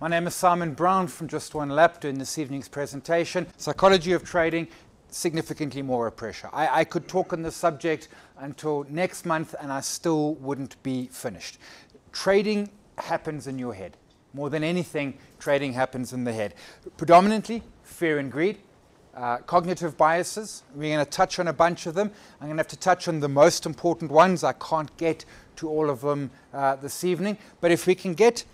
My name is Simon Brown from Just One Lap doing this evening's presentation. Psychology of trading, significantly more pressure. I, I, could talk on this subject until next month and I still wouldn't be finished. Trading happens in your head. More than anything, trading happens in the head. Predominantly, fear and greed. Uh, cognitive biases. We're going to touch on a bunch of them. I'm going to have to touch on the most important ones. I can't get to all of them uh, this evening. But if we can get,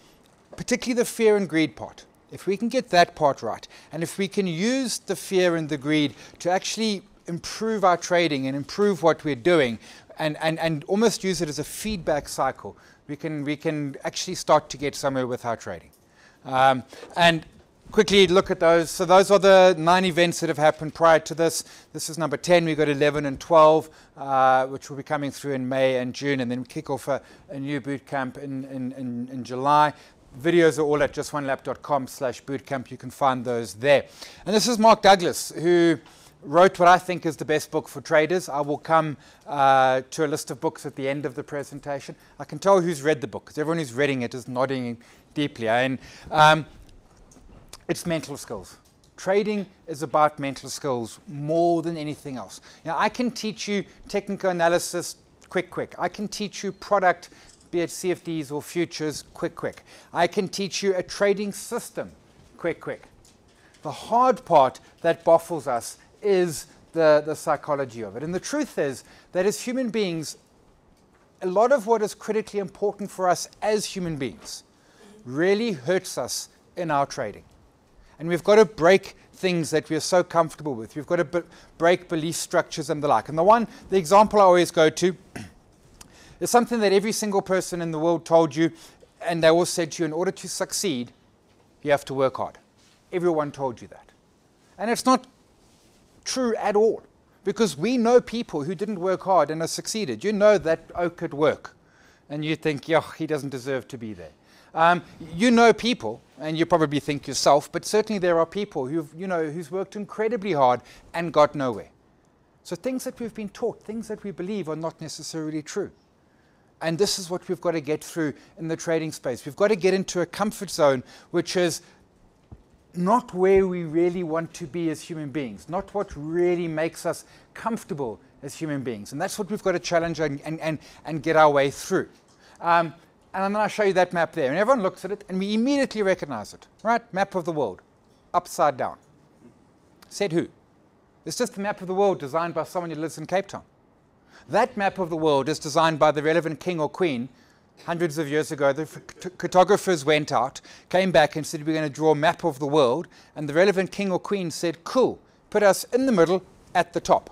particularly the fear and greed part, if we can get that part right, and if we can use the fear and the greed to actually improve our trading and improve what we're doing, and, and, and almost use it as a feedback cycle, we can, we can actually start to get somewhere with our trading. Um, and quickly look at those. So those are the nine events that have happened prior to this. This is number 10. We've got 11 and 12, uh, which will be coming through in May and June, and then kick off a, a new boot camp in, in, in, in July. Videos are all at justonelap.com slash bootcamp. You can find those there. And this is Mark Douglas, who wrote what I think is the best book for traders. I will come uh, to a list of books at the end of the presentation. I can tell who's read the book, because everyone who's reading it is nodding deeply. And um, it's mental skills. Trading is about mental skills more than anything else. Now, I can teach you technical analysis quick, quick. I can teach you product, be it CFDs or futures, quick, quick. I can teach you a trading system, quick, quick. The hard part that baffles us is the, the psychology of it. And the truth is that as human beings, a lot of what is critically important for us as human beings really hurts us in our trading. And we've got to break things that we're so comfortable with. We've got to break belief structures and the like. And the one, the example I always go to is something that every single person in the world told you, and they all said to you, in order to succeed, you have to work hard. Everyone told you that. And it's not true at all. Because we know people who didn't work hard and have succeeded. You know that oak could work. And you think, yeah, he doesn't deserve to be there. Um, you know people, and you probably think yourself, but certainly there are people who've, you know, who's worked incredibly hard and got nowhere. So things that we've been taught, things that we believe are not necessarily true. And this is what we've got to get through in the trading space. We've got to get into a comfort zone, which is not where we really want to be as human beings, not what really makes us comfortable as human beings. And that's what we've got to challenge and, and, and, and get our way through. Um, and then I'll show you that map there. And everyone looks at it, and we immediately recognize it. Right? Map of the world, upside down. Said who? It's just the map of the world designed by someone who lives in Cape Town. That map of the world is designed by the relevant king or queen hundreds of years ago. The cartographers went out, came back, and said, We're going to draw a map of the world. And the relevant king or queen said, Cool, put us in the middle at the top.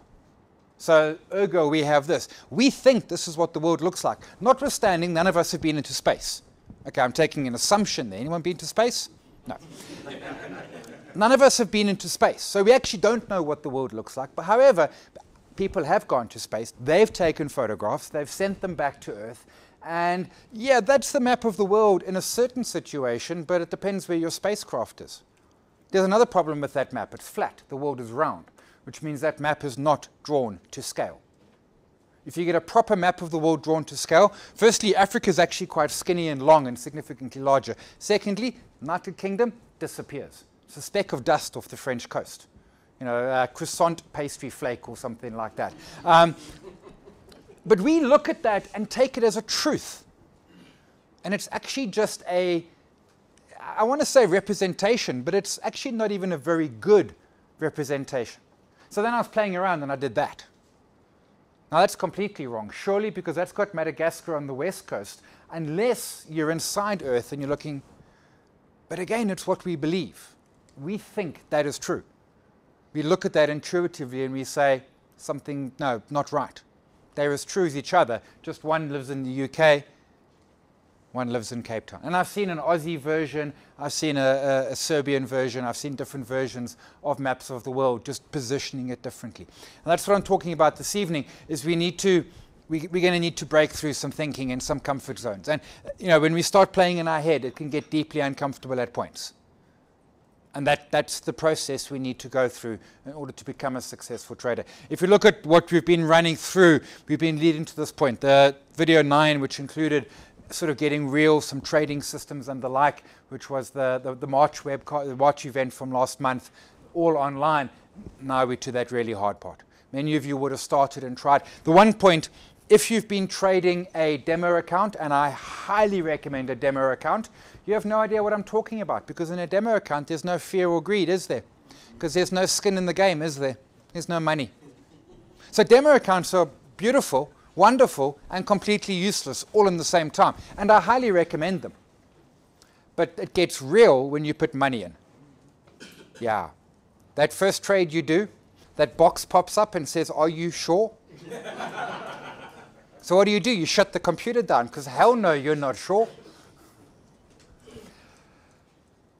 So, ergo, we have this. We think this is what the world looks like. Notwithstanding, none of us have been into space. Okay, I'm taking an assumption there. Anyone been to space? No. none of us have been into space. So, we actually don't know what the world looks like. But, however, people have gone to space. They've taken photographs, they've sent them back to Earth. And yeah, that's the map of the world in a certain situation, but it depends where your spacecraft is. There's another problem with that map it's flat, the world is round which means that map is not drawn to scale. If you get a proper map of the world drawn to scale, firstly, Africa is actually quite skinny and long and significantly larger. Secondly, United Kingdom disappears. It's a speck of dust off the French coast. You know, a croissant pastry flake or something like that. Um, but we look at that and take it as a truth. And it's actually just a, I want to say representation, but it's actually not even a very good representation. So then I was playing around and I did that. Now that's completely wrong, surely because that's got Madagascar on the west coast, unless you're inside Earth and you're looking. But again, it's what we believe. We think that is true. We look at that intuitively and we say, something, no, not right. They're as true as each other, just one lives in the UK, one lives in Cape Town. And I've seen an Aussie version, I've seen a, a, a, Serbian version, I've seen different versions of maps of the world, just positioning it differently. And that's what I'm talking about this evening, is we need to, we, we're going to need to break through some thinking and some comfort zones. And, you know, when we start playing in our head, it can get deeply uncomfortable at points. And that, that's the process we need to go through in order to become a successful trader. If you look at what we've been running through, we've been leading to this point. The video nine, which included sort of getting real, some trading systems and the like, which was the, the, the March web the March event from last month, all online. Now we're to that really hard part. Many of you would have started and tried. The one point, if you've been trading a demo account, and I highly recommend a demo account, you have no idea what I'm talking about because in a demo account there's no fear or greed, is there? Because there's no skin in the game, is there? There's no money. So demo accounts are beautiful, wonderful, and completely useless all in the same time. And I highly recommend them. But it gets real when you put money in. Yeah. That first trade you do, that box pops up and says, Are you sure? so what do you do? You shut the computer down because hell no, you're not sure.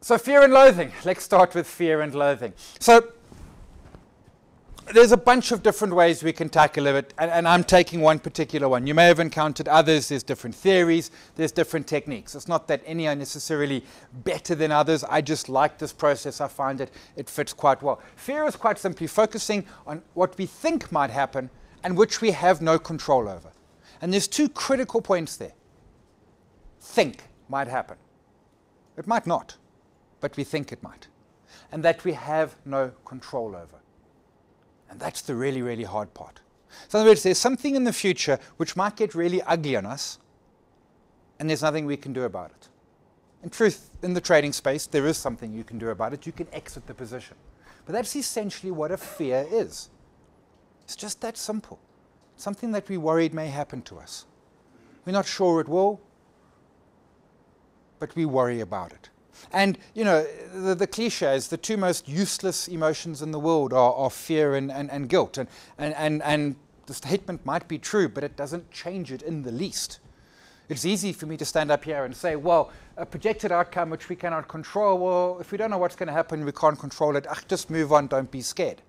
So, fear and loathing. Let's start with fear and loathing. So, there's a bunch of different ways we can tackle it, and, and, I'm taking one particular one. You may have encountered others. There's different theories, there's different techniques. It's not that any are necessarily better than others. I just like this process. I find it it fits quite well. Fear is quite simply focusing on what we think might happen and which we have no control over. And there's two critical points there. Think might happen. It might not, but we think it might. And that we have no control over. And that's the really, really hard part. So, in other words, there's something in the future which might get really ugly on us, and there's nothing we can do about it. In truth, in the trading space, there is something you can do about it. You can exit the position. But that's essentially what a fear is. It's just that simple. Something that we're worried may happen to us. We're not sure it will, but we worry about it. And, you know, the, the cliches, the two most useless emotions in the world are, are fear and, and, and guilt. And, and, and, and the statement might be true, but it doesn't change it in the least. It's easy for me to stand up here and say, well, a projected outcome which we cannot control, well, if we don't know what's going to happen, we can't control it, just move on, don't be scared.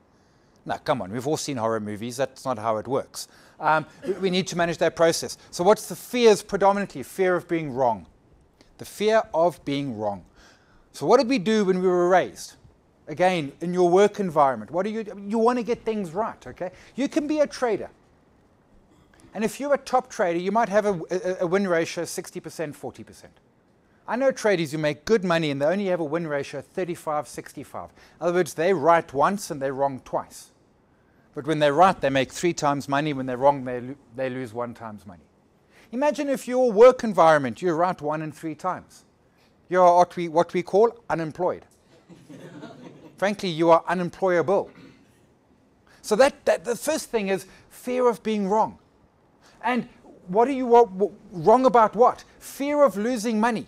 No, come on, we've all seen horror movies, that's not how it works. Um, we, we need to manage that process. So, what's the fears predominantly? Fear of being wrong. The fear of being wrong. So, what did we do when we were raised? Again, in your work environment, what do you you want to get things right, okay? You can be a trader. And if you're a top trader, you might have a, a, win ratio 60%, 40%. I know traders who make good money and they only have a win ratio 35, 65. In other words, they right once and they're wrong twice. But when they're right, they make three times money. When they're wrong, they, lo- they lose one times money. Imagine if your work environment, you're right one and three times you are what we, what we call unemployed. Frankly, you are unemployable. So that, that the first thing is fear of being wrong. And what are you wrong about what? Fear of losing money.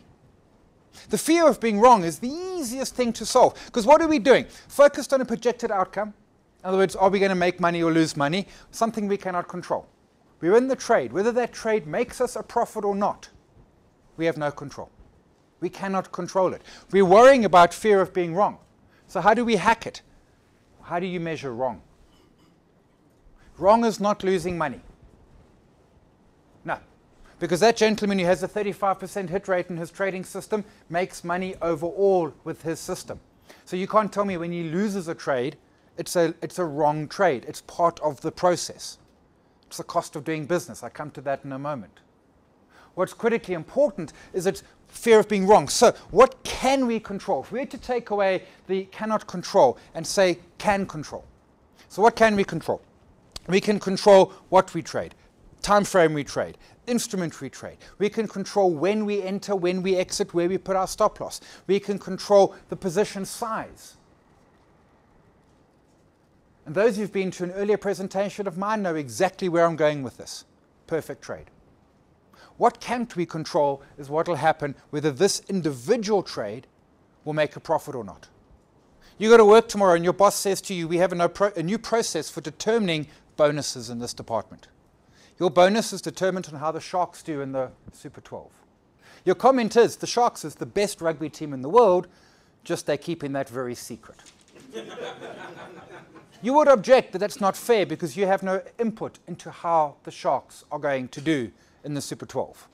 The fear of being wrong is the easiest thing to solve. Because what are we doing? Focused on a projected outcome. In other words, are we going to make money or lose money? Something we cannot control. We're in the trade. Whether that trade makes us a profit or not, we have no control. We cannot control it. We're worrying about fear of being wrong. So, how do we hack it? How do you measure wrong? Wrong is not losing money. No. Because that gentleman who has a 35% hit rate in his trading system makes money overall with his system. So you can't tell me when he loses a trade, it's a, it's a wrong trade. It's part of the process. It's the cost of doing business. I come to that in a moment. What's critically important is it's fear of being wrong. So, what can we control? If we were to take away the cannot control and say can control. So, what can we control? We can control what we trade, time frame we trade, instrument we trade. We can control when we enter, when we exit, where we put our stop loss. We can control the position size. And those who've been to an earlier presentation of mine know exactly where I'm going with this. Perfect trade. What can't we control is what will happen whether this individual trade will make a profit or not. You go to work tomorrow and your boss says to you, We have a, new process for determining bonuses in this department. Your bonus is determined on how the Sharks do in the Super 12. Your comment is the Sharks is the best rugby team in the world, just they're keeping that very secret. you would object that that's not fair because you have no input into how the Sharks are going to do in the Super 12.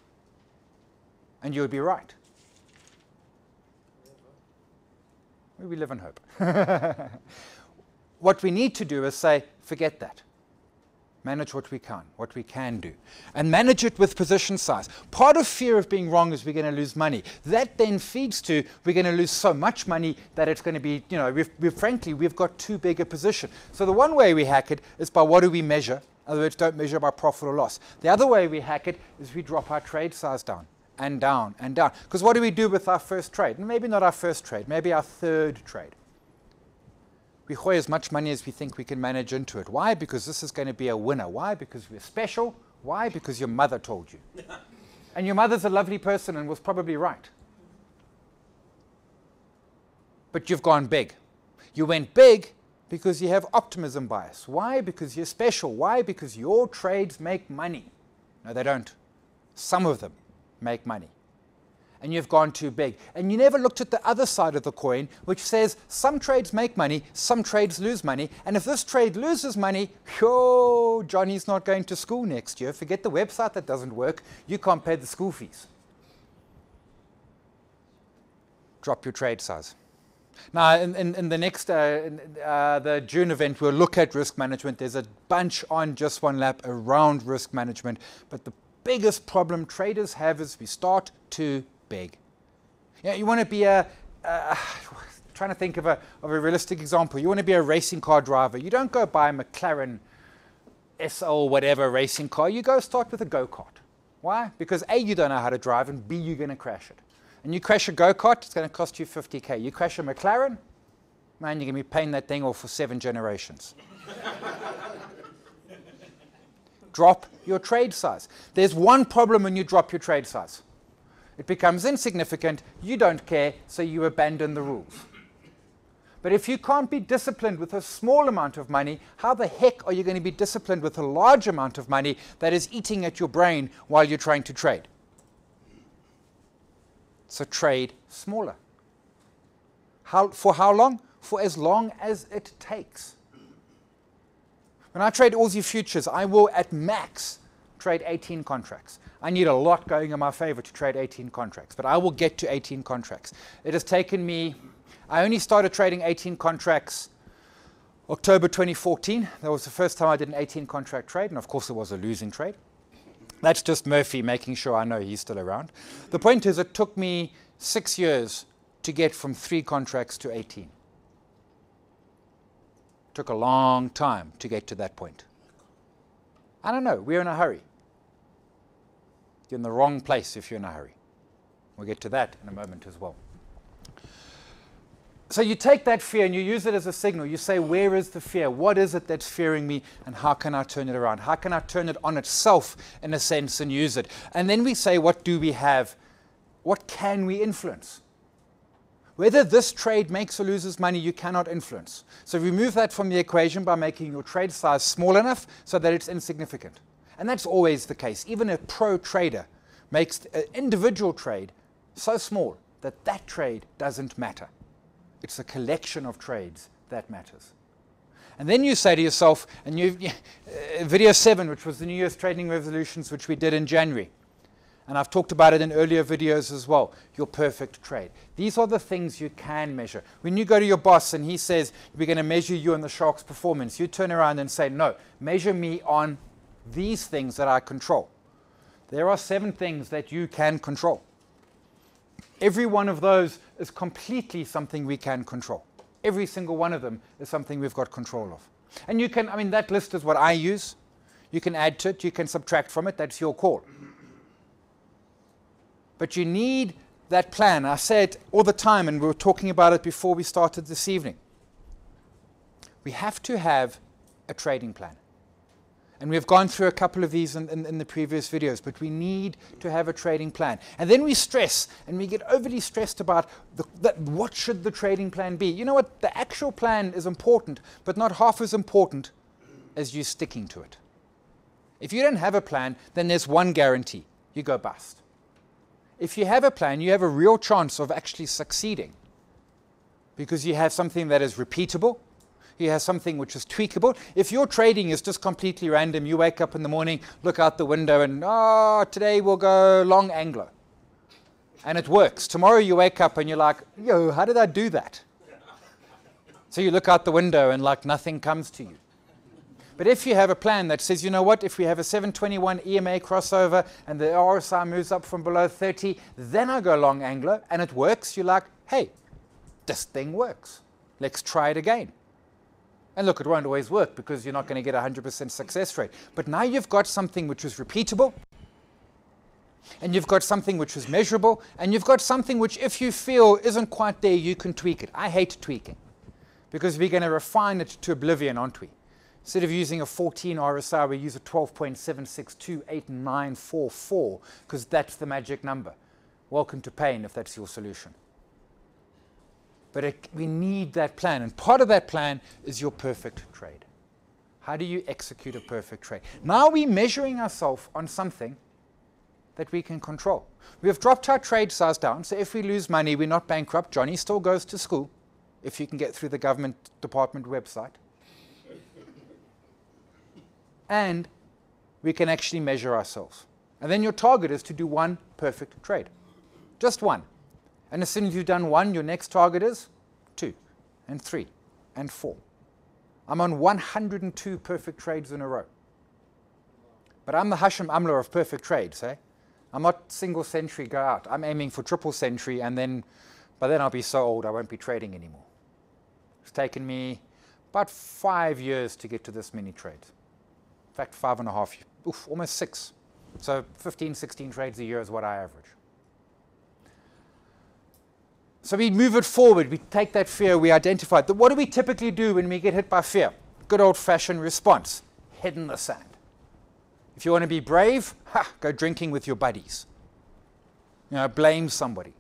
And you would be right. We live in hope. what we need to do is say, forget that. Manage what we can, what we can do. And manage it with position size. Part of fear of being wrong is we're going to lose money. That then feeds to we're going to lose so much money that it's going to be, you know, we've, we've, frankly, we've got too big a position. So the one way we hack it is by what do we measure? In other words, don't measure by profit or loss. The other way we hack it is we drop our trade size down and down and down. Because what do we do with our first trade? Maybe not our first trade, maybe our third trade we hoy as much money as we think we can manage into it. Why? Because this is going to be a winner. Why? Because we're special. Why? Because your mother told you. and your mother's a lovely person and was probably right. But you've gone big. You went big because you have optimism bias. Why? Because you're special. Why? Because your trades make money. No, they don't. Some of them make money and you've gone too big. And you never looked at the other side of the coin, which says some trades make money, some trades lose money. And if this trade loses money, oh, Johnny's not going to school next year. Forget the website that doesn't work. You can't pay the school fees. Drop your trade size. Now, in, in, in the next, uh, uh, the June event, we'll look at risk management. There's a bunch on just one lap around risk management. But the biggest problem traders have is we start too big. You, know, you want to be a, trying to think of a, of a realistic example. You want to be a racing car driver. You don't go buy a McLaren SL whatever racing car. You go start with a go-kart. Why? Because A, you don't know how to drive, and B, you're going to crash it. And you crash a go-kart, it's going to cost you 50K. You crash a McLaren, man, you're going to be paying that thing off for seven generations. drop your trade size. There's one problem when you drop your trade size. It becomes insignificant, you don't care, so you abandon the rules. But if you can't be disciplined with a small amount of money, how the heck are you going to be disciplined with a large amount of money that is eating at your brain while you're trying to trade? So trade smaller. How, for how long? For as long as it takes. When I trade Aussie futures, I will at max trade 18 contracts. I need a lot going in my favor to trade 18 contracts, but I will get to 18 contracts. It has taken me, I only started trading 18 contracts October 2014. That was the first time I did an 18 contract trade, and of course it was a losing trade. That's just Murphy making sure I know he's still around. The point is, it took me six years to get from three contracts to 18. It took a long time to get to that point. I don't know, we're in a hurry. You're in the wrong place if you're in a hurry. We'll get to that in a moment as well. So you take that fear and you use it as a signal. You say, where is the fear? What is it that's fearing me? And how can I turn it around? How can I turn it on itself in a sense and use it? And then we say, what do we have? What can we influence? Whether this trade makes or loses money, you cannot influence. So remove that from the equation by making your trade size small enough so that it's insignificant. And that's always the case. Even a pro trader makes an individual trade so small that that trade doesn't matter. It's a collection of trades that matters. And then you say to yourself, and you, uh, video seven, which was the New Year's trading resolutions, which we did in January, and I've talked about it in earlier videos as well, your perfect trade. These are the things you can measure. When you go to your boss and he says, we're going to measure you on the Sharks' performance, you turn around and say, no, measure me on these things that I control. There are seven things that you can control. Every one of those is completely something we can control. Every single one of them is something we've got control of. And you can, I mean, that list is what I use. You can add to it, you can subtract from it, that's your call. But you need that plan. I say it all the time, and we were talking about it before we started this evening. We have to have a trading plan. And we've gone through a couple of these in, in, in, the previous videos, but we need to have a trading plan. And then we stress, and we get overly stressed about the, what should the trading plan be. You know what? The actual plan is important, but not half as important as you sticking to it. If you don't have a plan, then there's one guarantee. You go bust. If you have a plan, you have a real chance of actually succeeding because you have something that is repeatable, he has something which is tweakable. If your trading is just completely random, you wake up in the morning, look out the window, and oh, today we'll go long Anglo. And it works. Tomorrow you wake up and you're like, yo, how did I do that? So you look out the window and like nothing comes to you. But if you have a plan that says, you know what, if we have a 721 EMA crossover and the RSI moves up from below 30, then I go long Anglo and it works, you're like, hey, this thing works. Let's try it again. And look, it won't always work because you're not going to get a 100% success rate. But now you've got something which is repeatable, and you've got something which is measurable, and you've got something which, if you feel isn't quite there, you can tweak it. I hate tweaking because we're going to refine it to oblivion, aren't we? Instead of using a 14 RSI, we use a 12.76289444 because that's the magic number. Welcome to pain if that's your solution. But it, we need that plan. And part of that plan is your perfect trade. How do you execute a perfect trade? Now we're measuring ourselves on something that we can control. We have dropped our trade size down, so if we lose money, we're not bankrupt. Johnny still goes to school if you can get through the government department website. and we can actually measure ourselves. And then your target is to do one perfect trade. Just one. And as soon as you've done one, your next target is two, and three, and four. I'm on 102 perfect trades in a row. But I'm the Hashim Amla of perfect trades, eh? I'm not single century go out. I'm aiming for triple century, and then, by then I'll be so old I won't be trading anymore. It's taken me about five years to get to this many trades. In fact, five and a half, oof, almost six. So 15, 16 trades a year is what I average. So we move it forward. We take that fear, we identify it. What do we typically do when we get hit by fear? Good old fashioned response head in the sand. If you want to be brave, ha, go drinking with your buddies. You know, blame somebody.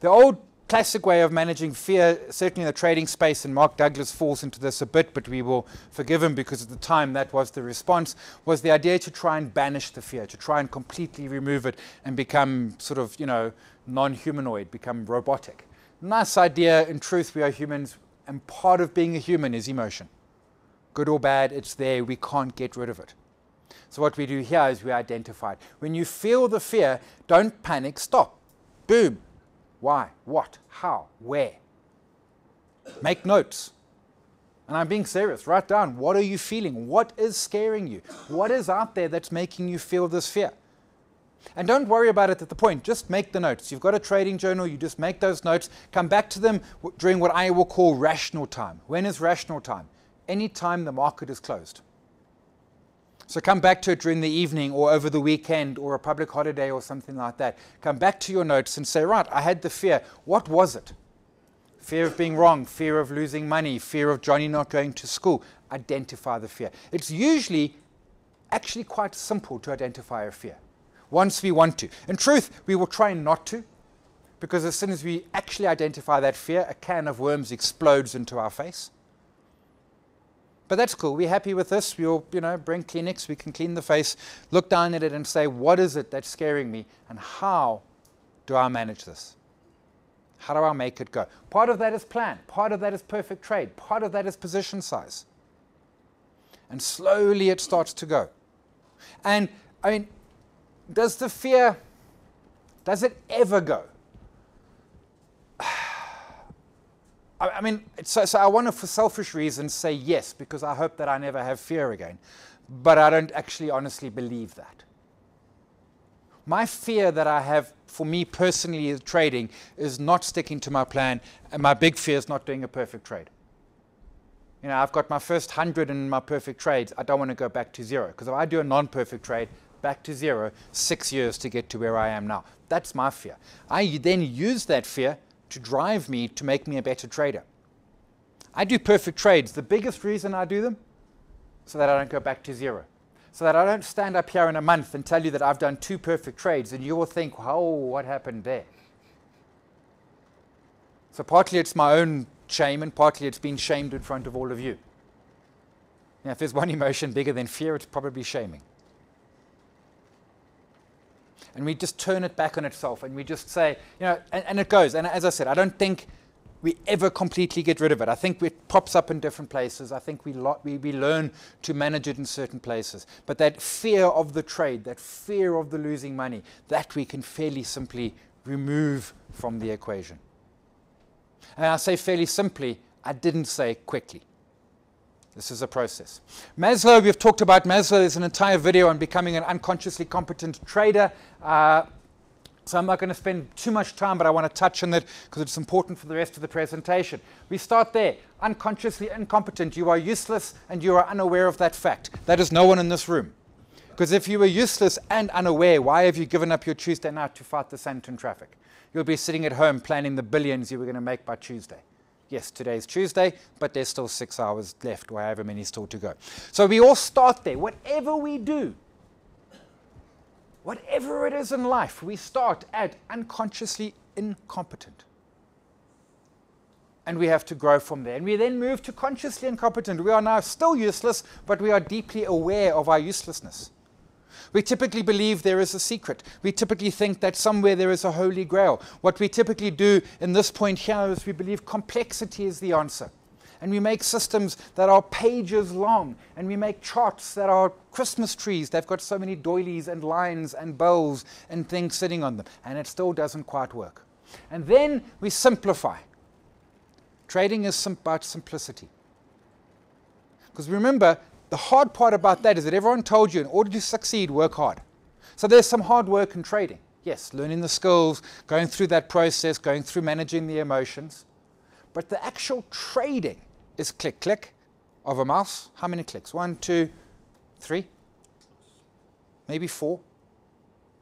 The old classic way of managing fear, certainly in the trading space, and Mark Douglas falls into this a bit, but we will forgive him because at the time that was the response, was the idea to try and banish the fear, to try and completely remove it and become sort of, you know, non-humanoid, become robotic. Nice idea. In truth, we are humans, and part of being a human is emotion. Good or bad, it's there. We can't get rid of it. So what we do here is we identify it. When you feel the fear, don't panic, stop. Boom. Why? What? How? Where? Make notes. And I'm being serious. Write down what are you feeling? What is scaring you? What is out there that's making you feel this fear? And don't worry about it at the point. Just make the notes. You've got a trading journal, you just make those notes, come back to them during what I will call rational time. When is rational time? Any time the market is closed. So come back to it during the evening or over the weekend or a public holiday or something like that. Come back to your notes and say, right, I had the fear. What was it? Fear of being wrong, fear of losing money, fear of Johnny not going to school. Identify the fear. It's usually actually quite simple to identify a fear once we want to. In truth, we will try not to, because as soon as we actually identify that fear, a can of worms explodes into our face. But that's cool. We're happy with this. We'll, you know, bring Kleenex. We can clean the face, look down at it, and say, what is it that's scaring me, and how do I manage this? How do I make it go? Part of that is plan. Part of that is perfect trade. Part of that is position size. And slowly it starts to go. And I mean, does the fear, does it ever go? I mean, so, so I want to, for selfish reasons, say yes, because I hope that I never have fear again. But I don't actually honestly believe that. My fear that I have for me personally trading is not sticking to my plan, and my big fear is not doing a perfect trade. You know, I've got my first hundred in my perfect trades. I don't want to go back to zero because if I do a non-perfect trade, back to zero, six years to get to where I am now. That's my fear. I then use that fear to drive me to make me a better trader. I do perfect trades. The biggest reason I do them, so that I don't go back to zero. So that I don't stand up here in a month and tell you that I've done two perfect trades and you will think, oh, what happened there? So partly it's my own shame and partly it's been shamed in front of all of you. Now, if there's one emotion bigger than fear, it's probably shaming and we just turn it back on itself and we just say, you know, and, and it goes. And as I said, I don't think we ever completely get rid of it. I think it pops up in different places. I think we, we, we learn to manage it in certain places. But that fear of the trade, that fear of the losing money, that we can fairly simply remove from the equation. And I say fairly simply, I didn't say quickly. This is a process. Maslow, we've talked about Maslow. There's an entire video on becoming an unconsciously competent trader. Uh, so I'm not going to spend too much time, but I want to touch on that because it's important for the rest of the presentation. We start there. Unconsciously incompetent. You are useless and you are unaware of that fact. That is no one in this room. Because if you were useless and unaware, why have you given up your Tuesday night to fight the Sandton traffic? You'll be sitting at home planning the billions you were going to make by Tuesday. Yes, today's Tuesday, but there's still six hours left, or however many still to go. So we all start there. Whatever we do, whatever it is in life, we start at unconsciously incompetent. And we have to grow from there. And we then move to consciously incompetent. We are now still useless, but we are deeply aware of our uselessness. We typically believe there is a secret. We typically think that somewhere there is a holy grail. What we typically do in this point here is we believe complexity is the answer. And we make systems that are pages long. And we make charts that are Christmas trees. They've got so many doilies and lines and bowls and things sitting on them. And it still doesn't quite work. And then we simplify. Trading is about simplicity. Because remember, the hard part about that is that everyone told you in order to succeed, work hard. So there's some hard work in trading. Yes, learning the skills, going through that process, going through managing the emotions. But the actual trading is click, click of a mouse. How many clicks? One, two, three, maybe four.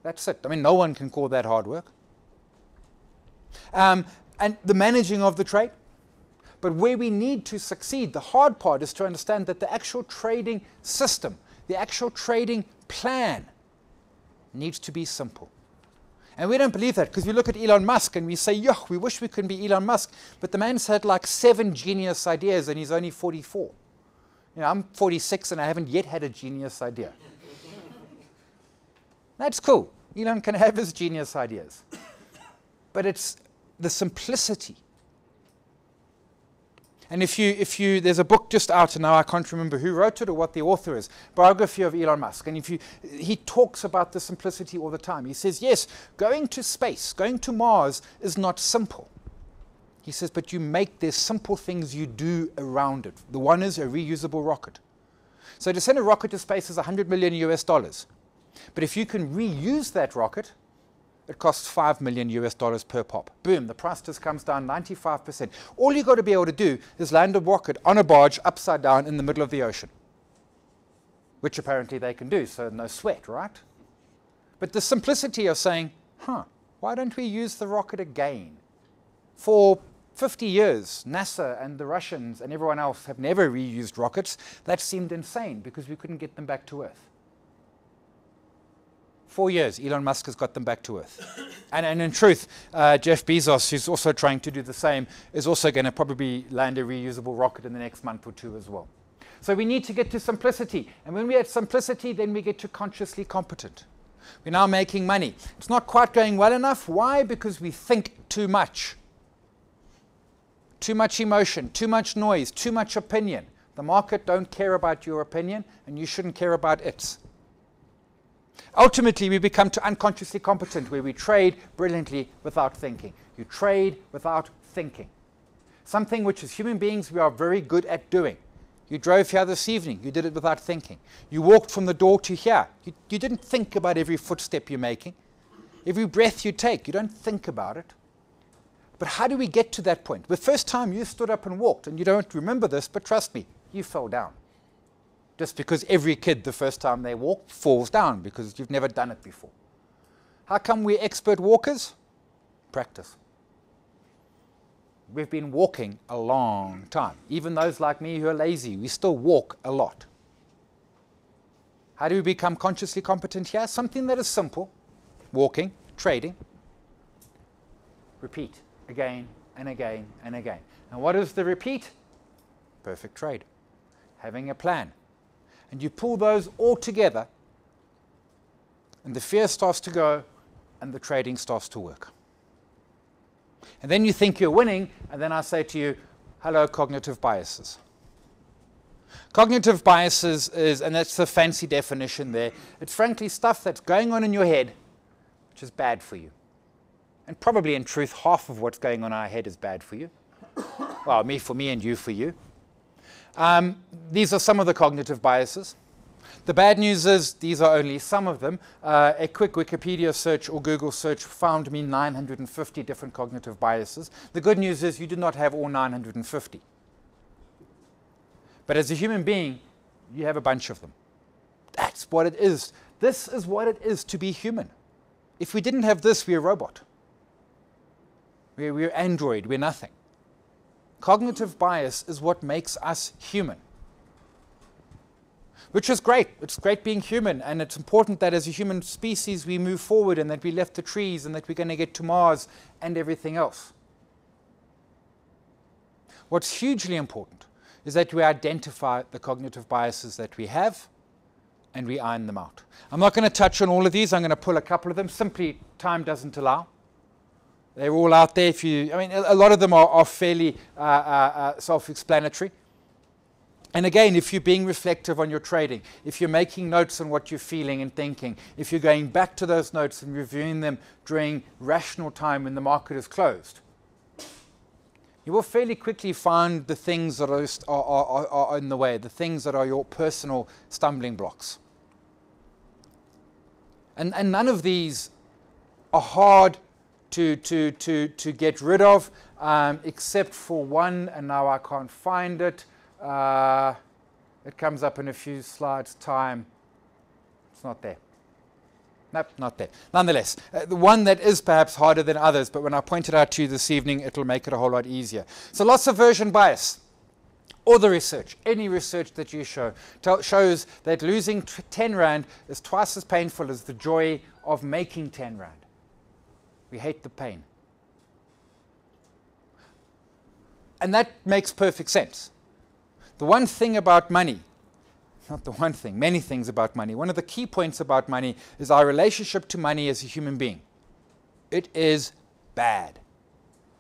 That's it. I mean, no one can call that hard work. Um, and the managing of the trade, but where we need to succeed, the hard part is to understand that the actual trading system, the actual trading plan needs to be simple. And we don't believe that because we look at Elon Musk and we say, yo, we wish we could be Elon Musk. But the man's had like seven genius ideas and he's only 44. You know, I'm 46 and I haven't yet had a genius idea. That's cool. Elon can have his genius ideas. But it's the simplicity and if you, if you, there's a book just out and now, I can't remember who wrote it or what the author is, biography of Elon Musk. And if you, he talks about the simplicity all the time. He says, yes, going to space, going to Mars is not simple. He says, but you make, there's simple things you do around it. The one is a reusable rocket. So to send a rocket to space is 100 million US dollars. But if you can reuse that rocket, it costs 5 million US dollars per pop. Boom, the price just comes down 95%. All you've got to be able to do is land a rocket on a barge upside down in the middle of the ocean, which apparently they can do, so no sweat, right? But the simplicity of saying, huh, why don't we use the rocket again? For 50 years, NASA and the Russians and everyone else have never reused rockets. That seemed insane because we couldn't get them back to Earth. Four years, Elon Musk has got them back to Earth. and, and in truth, uh, Jeff Bezos, who's also trying to do the same, is also going to probably land a reusable rocket in the next month or two as well. So we need to get to simplicity. And when we at simplicity, then we get to consciously competent. We're now making money. It's not quite going well enough. Why? Because we think too much. Too much emotion, too much noise, too much opinion. The market don't care about your opinion, and you shouldn't care about its. Ultimately, we become too unconsciously competent where we trade brilliantly without thinking. You trade without thinking. Something which, as human beings, we are very good at doing. You drove here this evening, you did it without thinking. You walked from the door to here, you, you didn't think about every footstep you're making. Every breath you take, you don't think about it. But how do we get to that point? The first time you stood up and walked, and you don't remember this, but trust me, you fell down just because every kid, the first time they walk, falls down because you've never done it before. How come we're expert walkers? Practice. We've been walking a long time. Even those like me who are lazy, we still walk a lot. How do we become consciously competent here? Something that is simple walking, trading. Repeat again and again and again. And what is the repeat? Perfect trade. Having a plan, and you pull those all together, and the fear starts to go, and the trading starts to work. And then you think you're winning, and then I say to you, hello, cognitive biases. Cognitive biases is, and that's the fancy definition there, it's frankly stuff that's going on in your head which is bad for you. And probably in truth, half of what's going on in our head is bad for you. well, me for me and you for you. Um, these are some of the cognitive biases. The bad news is these are only some of them. Uh, a quick Wikipedia search or Google search found me 950 different cognitive biases. The good news is you do not have all 950. But as a human being, you have a bunch of them. That's what it is. This is what it is to be human. If we didn't have this, we're a robot. We're, we're android, we're nothing. Cognitive bias is what makes us human which is great. It's great being human, and it's important that as a human species we move forward and that we left the trees and that we're going to get to Mars and everything else. What's hugely important is that we identify the cognitive biases that we have and we iron them out. I'm not going to touch on all of these. I'm going to pull a couple of them. Simply, time doesn't allow. They're all out there. If you, I mean, a, lot of them are, are fairly uh, uh, uh, self-explanatory. And again, if you're being reflective on your trading, if you're making notes on what you're feeling and thinking, if you're going back to those notes and reviewing them during rational time when the market is closed, you will fairly quickly find the things that are, are, are, are in the way, the things that are your personal stumbling blocks. And, and none of these are hard to, to, to, to get rid of, um, except for one, and now I can't find it. Uh, it comes up in a few slides' time. It's not there. Nope, not there. Nonetheless, uh, the one that is perhaps harder than others, but when I point it out to you this evening, it'll make it a whole lot easier. So loss aversion bias. Or the research, any research that you show, shows that losing 10 Rand is twice as painful as the joy of making 10 Rand. We hate the pain. And that makes perfect sense. The one thing about money, not the one thing, many things about money, one of the key points about money is our relationship to money as a human being. It is bad.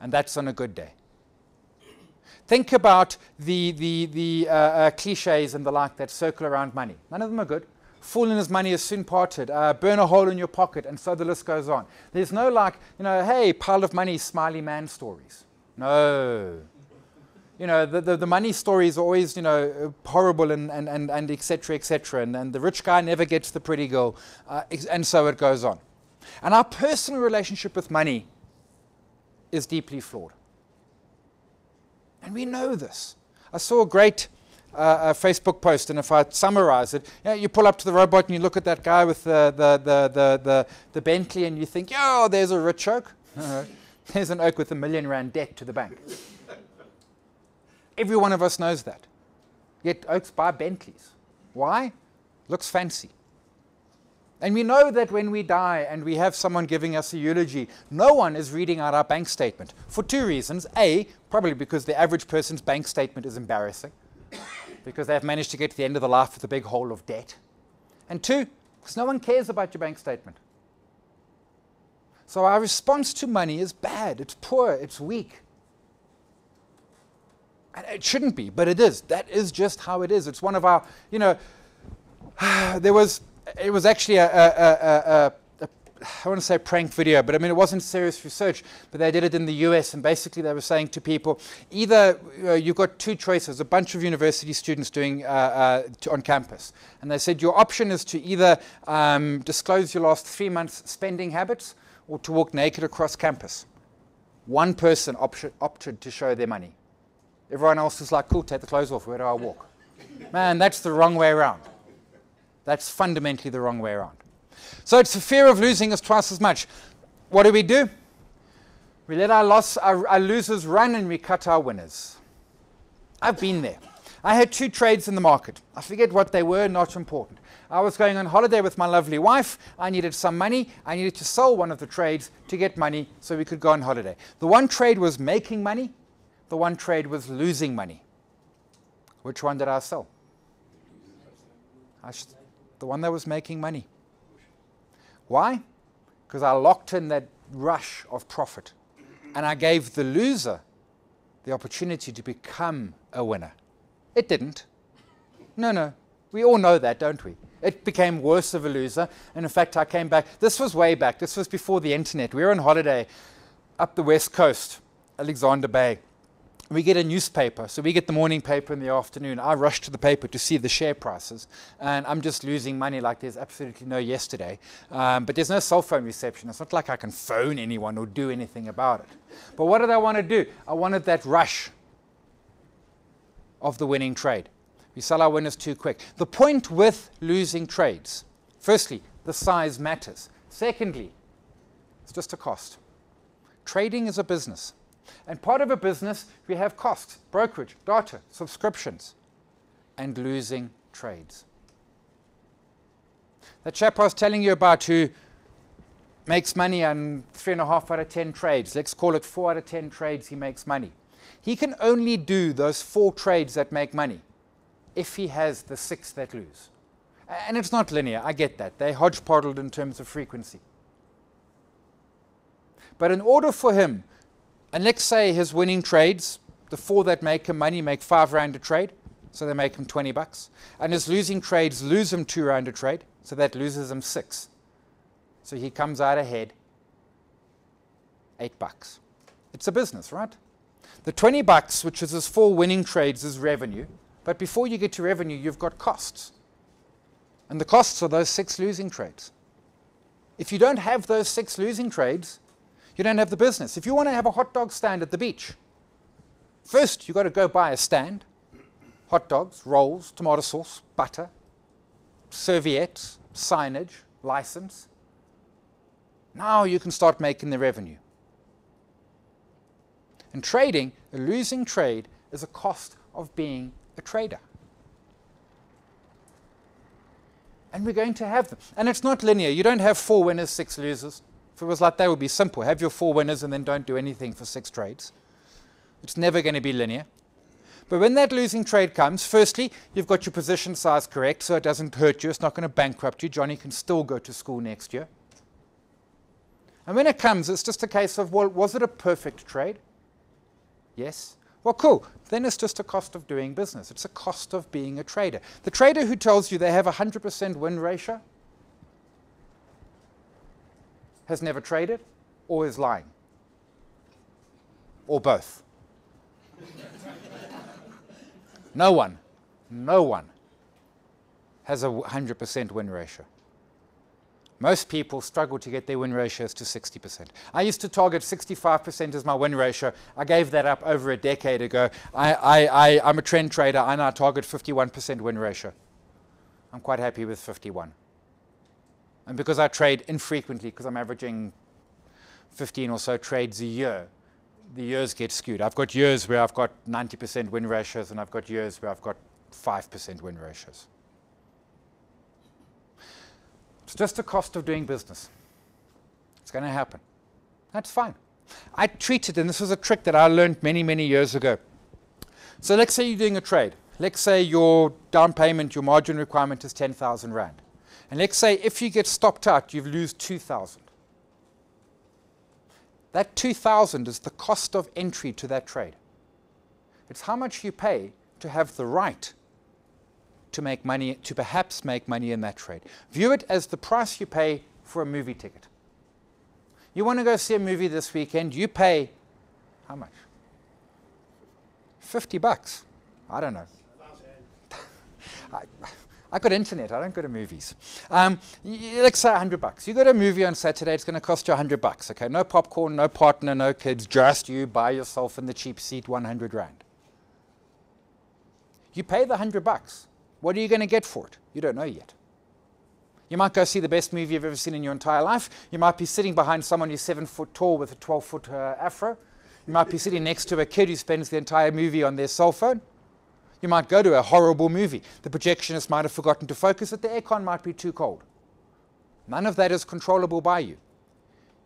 And that's on a good day. Think about the, the, the uh, uh, cliches and the like that circle around money. None of them are good. Fool in his money is soon parted. Uh, burn a hole in your pocket, and so the list goes on. There's no like, you know, hey, pile of money, smiley man stories. No you know, the, the, the, money story is always, you know, horrible and, and, and, and et cetera, et cetera. And, and the rich guy never gets the pretty girl. Uh, and so it goes on. And our personal relationship with money is deeply flawed. And we know this. I saw a great uh, a Facebook post, and if I summarize it, you, know, you, pull up to the robot and you look at that guy with the, the, the, the, the, the Bentley and you think, yo, there's a rich oak. there's an oak with a million rand debt to the bank. Every one of us knows that. Yet oaks buy Bentleys. Why? Looks fancy. And we know that when we die and we have someone giving us a eulogy, no one is reading out our bank statement for two reasons. A, probably because the average person's bank statement is embarrassing, because they've managed to get to the end of the life with a big hole of debt. And two, because no one cares about your bank statement. So our response to money is bad, it's poor, it's weak. And it shouldn't be, but it is. That is just how it is. It's one of our, you know, there was, it was actually a, a, a, a I want to say prank video, but I mean, it wasn't serious research, but they did it in the US, and basically they were saying to people, either uh, you've got two choices, a bunch of university students doing uh, uh, to, on campus, and they said your option is to either um, disclose your last three months' spending habits or to walk naked across campus. One person opted to show their money. Everyone else was like, cool, take the clothes off. Where do I walk? Man, that's the wrong way around. That's fundamentally the wrong way around. So it's the fear of losing us twice as much. What do we do? We let our, loss, our, our losers run and we cut our winners. I've been there. I had two trades in the market. I forget what they were, not important. I was going on holiday with my lovely wife. I needed some money. I needed to sell one of the trades to get money so we could go on holiday. The one trade was making money, the one trade was losing money. Which one did I sell? I the one that was making money. Why? Because I locked in that rush of profit. And I gave the loser the opportunity to become a winner. It didn't. No, no. We all know that, don't we? It became worse of a loser. And in fact, I came back. This was way back. This was before the internet. We were on holiday up the west coast, Alexander Bay we get a newspaper. So we get the morning paper in the afternoon. I rush to the paper to see the share prices. And I'm just losing money like there's absolutely no yesterday. Um, but there's no cell phone reception. It's not like I can phone anyone or do anything about it. But what did I want to do? I wanted that rush of the winning trade. We sell our winners too quick. The point with losing trades, firstly, the size matters. Secondly, it's just a cost. Trading is a business. And part of a business, we have costs, brokerage, data, subscriptions, and losing trades. The chap I was telling you about who makes money on three and a half out of 10 trades, let's call it four out of 10 trades he makes money. He can only do those four trades that make money if he has the six that lose. And it's not linear, I get that. They hodgepodged in terms of frequency. But in order for him and let's say his winning trades, the four that make him money make five rand a trade, so they make him 20 bucks. And his losing trades lose him two rand a trade, so that loses him six. So he comes out ahead eight bucks. It's a business, right? The 20 bucks, which is his four winning trades, is revenue. But before you get to revenue, you've got costs. And the costs are those six losing trades. If you don't have those six losing trades, you don't have the business. If you want to have a hot dog stand at the beach, first you've got to go buy a stand, hot dogs, rolls, tomato sauce, butter, serviettes, signage, license. Now you can start making the revenue. In trading, a losing trade is a cost of being a trader. And we're going to have them. And it's not linear. You don't have four winners, six losers. If it was like that, it would be simple. Have your four winners and then don't do anything for six trades. It's never going to be linear. But when that losing trade comes, firstly, you've got your position size correct, so it doesn't hurt you. It's not going to bankrupt you. Johnny can still go to school next year. And when it comes, it's just a case of, well, was it a perfect trade? Yes. Well, cool. Then it's just a cost of doing business. It's a cost of being a trader. The trader who tells you they have a 100% win ratio, has never traded or is lying? Or both? no one, no one has a 100% win ratio. Most people struggle to get their win ratios to 60%. I used to target 65% as my win ratio. I gave that up over a decade ago. I, I'm a trend trader. I now target 51% win ratio. I'm quite happy with 51. And because I trade infrequently, because I'm averaging 15 or so trades a year, the years get skewed. I've got years where I've got 90% win ratios, and I've got years where I've got 5% win ratios. It's just the cost of doing business. It's going to happen. That's fine. I treat it, and this was a trick that I learned many, many years ago. So let's say you're doing a trade. Let's say your down payment, your margin requirement is 10,000 Rand. And let's say if you get stopped out, you lose 2,000. That 2,000 is the cost of entry to that trade. It's how much you pay to have the right to make money, to perhaps make money in that trade. View it as the price you pay for a movie ticket. You want to go see a movie this weekend, you pay how much? 50 bucks. I don't know. I, I got internet. I don't go to movies. Um, let's say 100 bucks. You go to a movie on Saturday, it's going to cost you 100 bucks. Okay, no popcorn, no partner, no kids, just you by yourself in the cheap seat, 100 rand. You pay the 100 bucks. What are you going to get for it? You don't know yet. You might go see the best movie you've ever seen in your entire life. You might be sitting behind someone who's seven foot tall with a 12 foot uh, afro. You might be sitting next to a kid who spends the entire movie on their cell phone. You might go to a horrible movie. The projectionist might have forgotten to focus it. The aircon might be too cold. None of that is controllable by you.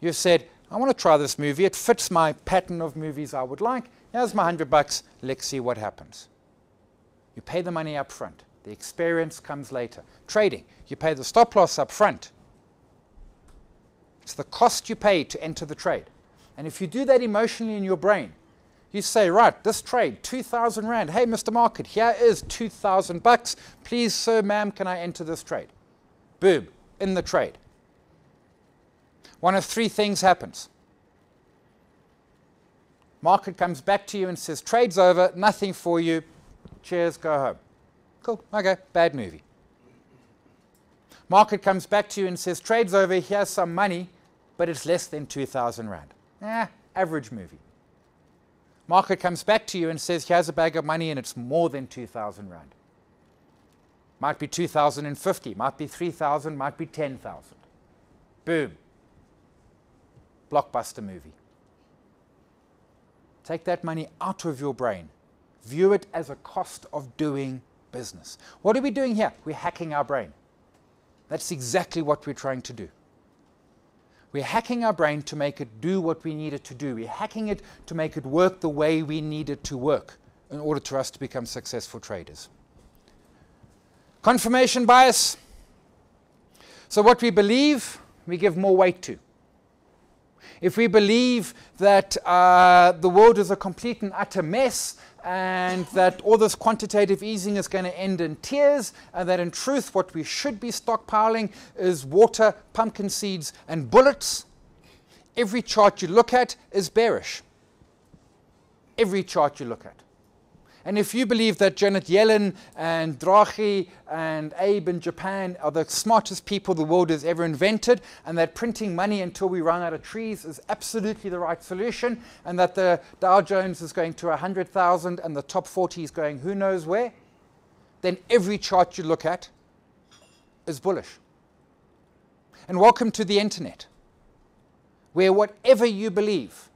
You've said, I want to try this movie. It fits my pattern of movies I would like. Here's my 100 bucks. Let's see what happens. You pay the money up front. The experience comes later. Trading, you pay the stop loss up front. It's the cost you pay to enter the trade. And if you do that emotionally in your brain, you say, right, this trade, 2,000 Rand. Hey, Mr. Market, here is 2,000 bucks. Please, sir, ma'am, can I enter this trade? Boom, in the trade. One of three things happens. Market comes back to you and says, trade's over, nothing for you, cheers, go home. Cool, okay, bad movie. Market comes back to you and says, trade's over, here's some money, but it's less than 2,000 Rand. Eh, average movie. Market comes back to you and says, here's a bag of money and it's more than 2,000 Rand. Might be 2,050, might be 3,000, might be 10,000. Boom. Blockbuster movie. Take that money out of your brain. View it as a cost of doing business. What are we doing here? We're hacking our brain. That's exactly what we're trying to do. We're hacking our brain to make it do what we need it to do. We're hacking it to make it work the way we need it to work in order for us to become successful traders. Confirmation bias. So, what we believe, we give more weight to. If we believe that uh, the world is a complete and utter mess, and that all this quantitative easing is going to end in tears, and that in truth, what we should be stockpiling is water, pumpkin seeds, and bullets. Every chart you look at is bearish. Every chart you look at. And if you believe that Janet Yellen and Draghi and Abe in Japan are the smartest people the world has ever invented, and that printing money until we run out of trees is absolutely the right solution, and that the Dow Jones is going to 100,000 and the top 40 is going who knows where, then every chart you look at is bullish. And welcome to the internet, where whatever you believe,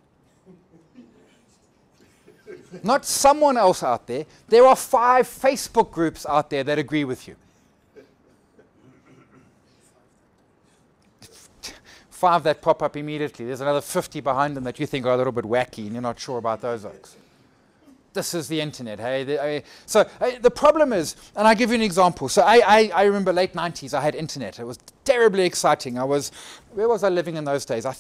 not someone else out there. There are five Facebook groups out there that agree with you. Five that pop up immediately. There's another 50 behind them that you think are a little bit wacky and you're not sure about those oaks. This is the internet, hey? The, I, so I, the problem is, and I'll give you an example. So I, I, remember late 90s, I had internet. It was terribly exciting. I was, where was I living in those days? I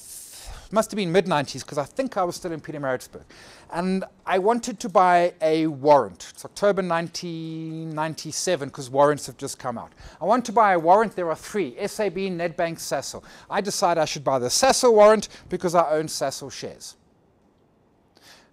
must have been mid 90s because I think I was still in Pietermaritzburg. And I wanted to buy a warrant. It's October 1997 because warrants have just come out. I want to buy a warrant. There are three SAB, Nedbank, Sasol. I decide I should buy the Sasol warrant because I own Sasol shares.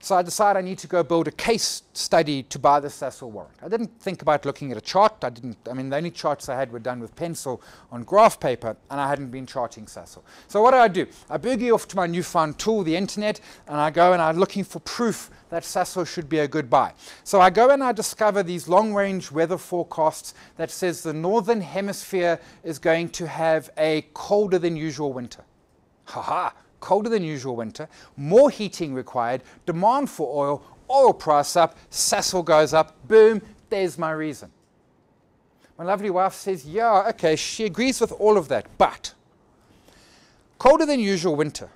So I decided I need to go build a case study to buy the Sasol warrant. I didn't think about looking at a chart. I didn't. I mean, the only charts I had were done with pencil on graph paper, and I hadn't been charting Sasol. So what do I do? I boogie off to my newfound tool, the internet, and I go and I'm looking for proof that Sasol should be a good buy. So I go and I discover these long-range weather forecasts that says the northern hemisphere is going to have a colder than usual winter. Ha ha! Colder than usual winter, more heating required, demand for oil, oil price up, Sasol goes up, boom, there's my reason. My lovely wife says, yeah, okay, she agrees with all of that, but colder than usual winter,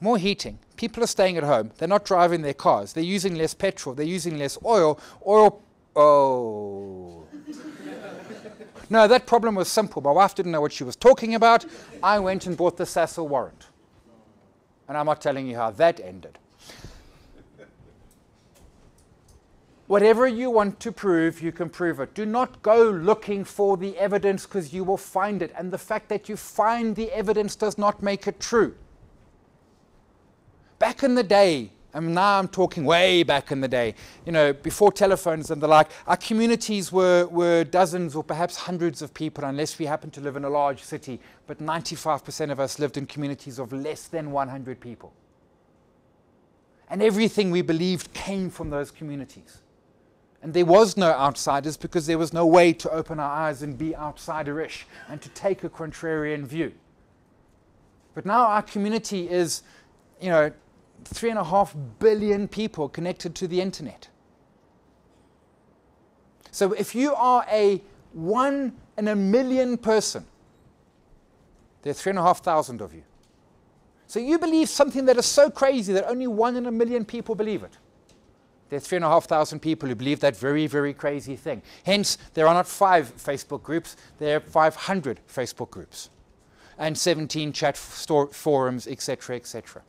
more heating, people are staying at home, they're not driving their cars, they're using less petrol, they're using less oil, oil, oh. no, that problem was simple. My wife didn't know what she was talking about. I went and bought the Sasol warrant. And I'm not telling you how that ended. Whatever you want to prove, you can prove it. Do not go looking for the evidence because you will find it. And the fact that you find the evidence does not make it true. Back in the day, and now I'm talking way back in the day, you know, before telephones and the like, our communities were, were dozens or perhaps hundreds of people, unless we happened to live in a large city. But 95% of us lived in communities of less than 100 people. And everything we believed came from those communities. And there was no outsiders because there was no way to open our eyes and be outsiderish and to take a contrarian view. But now our community is, you know, three and a half billion people connected to the internet. So if you are a one in a million person, there are three and a half thousand of you. So you believe something that is so crazy that only one in a million people believe it. There are three and a half thousand people who believe that very, very crazy thing. Hence, there are not five Facebook groups, there are 500 Facebook groups and 17 chat forums, etc., etc.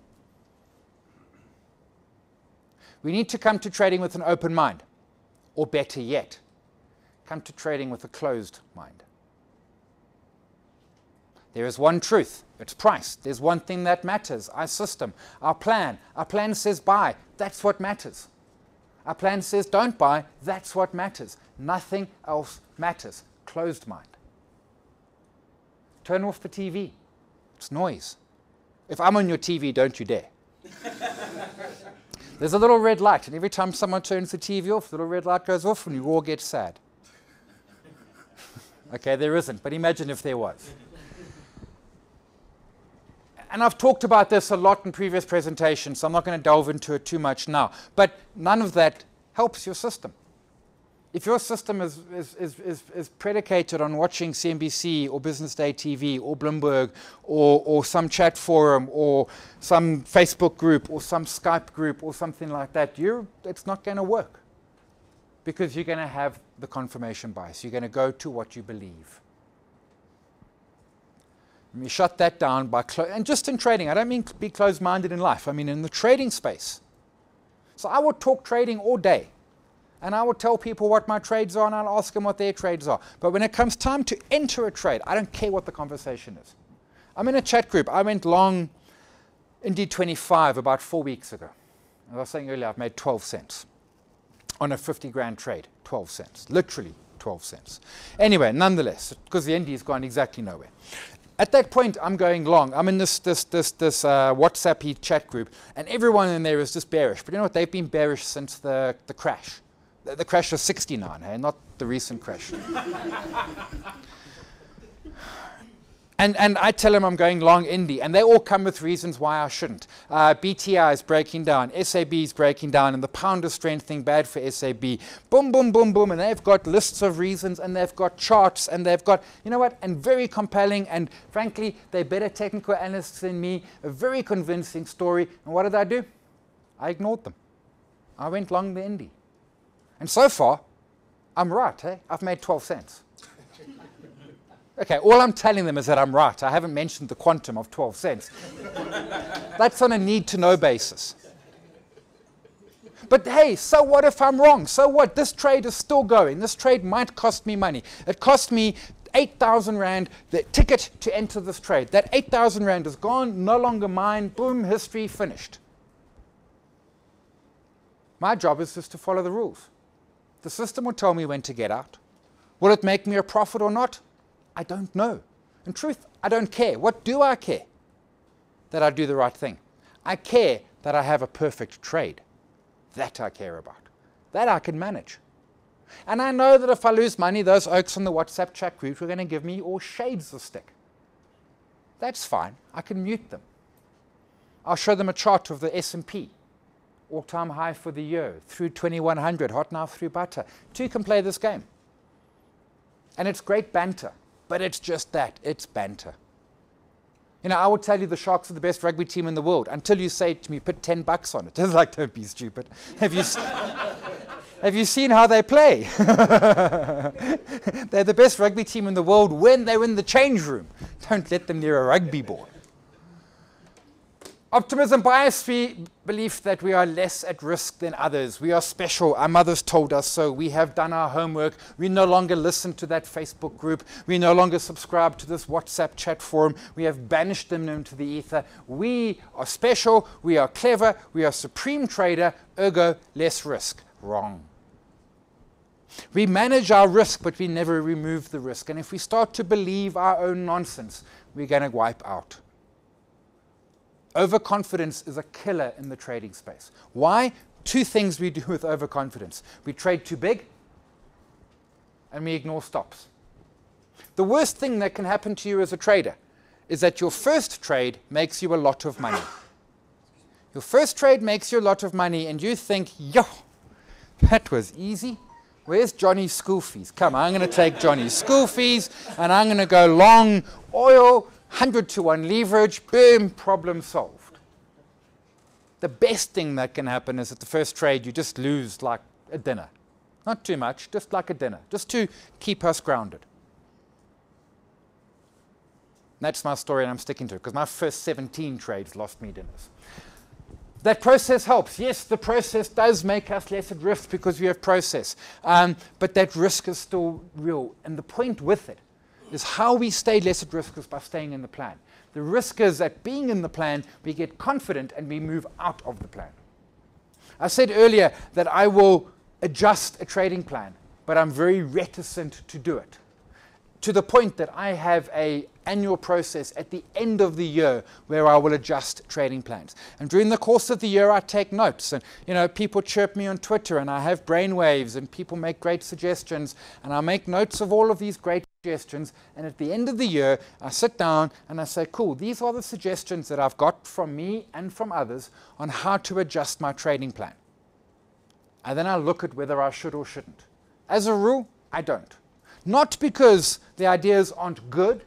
We need to come to trading with an open mind, or better yet, come to trading with a closed mind. There is one truth. It's price. There's one thing that matters. Our system, our plan. Our plan says buy. That's what matters. Our plan says don't buy. That's what matters. Nothing else matters. Closed mind. Turn off the TV. It's noise. If I'm on your TV, don't you dare. There's a little red light, and every time someone turns the TV off, the little red light goes off, and you all get sad. okay, there isn't, but imagine if there was. And I've talked about this a lot in previous presentations, so I'm not going to delve into it too much now. But none of that helps your system if your system is, is, is, is, predicated on watching CNBC or Business Day TV or Bloomberg or, or some chat forum or some Facebook group or some Skype group or something like that, you it's not going to work because you're going to have the confirmation bias. You're going to go to what you believe. And you shut that down by, and just in trading, I don't mean be closed minded in life, I mean in the trading space. So I would talk trading all day and I will tell people what my trades are and I'll ask them what their trades are. But when it comes time to enter a trade, I don't care what the conversation is. I'm in a chat group. I went long Indie 25 about four weeks ago. As I was saying earlier, I've made 12 cents on a 50 grand trade. 12 cents, literally 12 cents. Anyway, nonetheless, because the Indie's gone exactly nowhere. At that point, I'm going long. I'm in this this this this uh, WhatsApp chat group, and everyone in there is just bearish. But you know what? They've been bearish since the the crash. The, crash of 69, hey, not the recent crash. And, and I tell them I'm going long Indie, and they all come with reasons why I shouldn't. Uh, BTI is breaking down, SAB is breaking down, and the pound is strengthening bad for SAB. Boom, boom, boom, boom, and they've got lists of reasons, and they've got charts, and they've got, you know what, and very compelling, and frankly, they're better technical analysts than me, a very convincing story. And what did I do? I ignored them. I went long the Indie. And so far, I'm right, eh? I've made 12 cents. Okay, all I'm telling them is that I'm right. I haven't mentioned the quantum of 12 cents. That's on a need to know basis. But hey, so what if I'm wrong? So what? This trade is still going. This trade might cost me money. It cost me 8,000 Rand, the ticket to enter this trade. That 8,000 Rand is gone, no longer mine. Boom, history finished. My job is just to follow the rules. The system will tell me when to get out. Will it make me a profit or not? I don't know. In truth, I don't care. What do I care? That I do the right thing. I care that I have a perfect trade. That I care about. That I can manage. And I know that if I lose money, those oaks on the WhatsApp chat group are going to give me all shades of stick. That's fine. I can mute them. I'll show them a chart of the S&P all-time high for the year, through 2100, hot now through butter. Two can play this game. And it's great banter, but it's just that, it's banter. You know, I would tell you the Sharks are the best rugby team in the world until you say to me, put 10 bucks on it. It's like, don't be stupid. Have you, have you seen how they play? they're the best rugby team in the world when they're in the change room. Don't let them near a rugby ball. Optimism bias, we believe that we are less at risk than others. We are special. Our mothers told us so. We have done our homework. We no longer listen to that Facebook group. We no longer subscribe to this WhatsApp chat forum. We have banished them into the ether. We are special. We are clever. We are supreme trader. Ergo, less risk. Wrong. We manage our risk, but we never remove the risk. And if we start to believe our own nonsense, we're going to wipe out. Overconfidence is a killer in the trading space. Why? Two things we do with overconfidence. We trade too big and we ignore stops. The worst thing that can happen to you as a trader is that your first trade makes you a lot of money. Your first trade makes you a lot of money and you think, yo, that was easy. Where's Johnny's school fees? Come, I'm going to take Johnny's school fees and I'm going to go long oil 100 to 1 leverage, boom, problem solved. The best thing that can happen is at the first trade you just lose like a dinner. Not too much, just like a dinner, just to keep us grounded. That's my story and I'm sticking to it because my first 17 trades lost me dinners. That process helps. Yes, the process does make us less at risk because we have process. Um, but that risk is still real. And the point with it is how we stay less at risk is by staying in the plan. The risk is that being in the plan, we get confident and we move out of the plan. I said earlier that I will adjust a trading plan, but I'm very reticent to do it to the point that I have a annual process at the end of the year where I will adjust trading plans. And during the course of the year, I take notes. And, you know, people chirp me on Twitter and I have brainwaves and people make great suggestions. And I make notes of all of these great suggestions. And at the end of the year, I sit down and I say, cool, these are the suggestions that I've got from me and from others on how to adjust my trading plan. And then I look at whether I should or shouldn't. As a rule, I don't. Not because the ideas aren't good,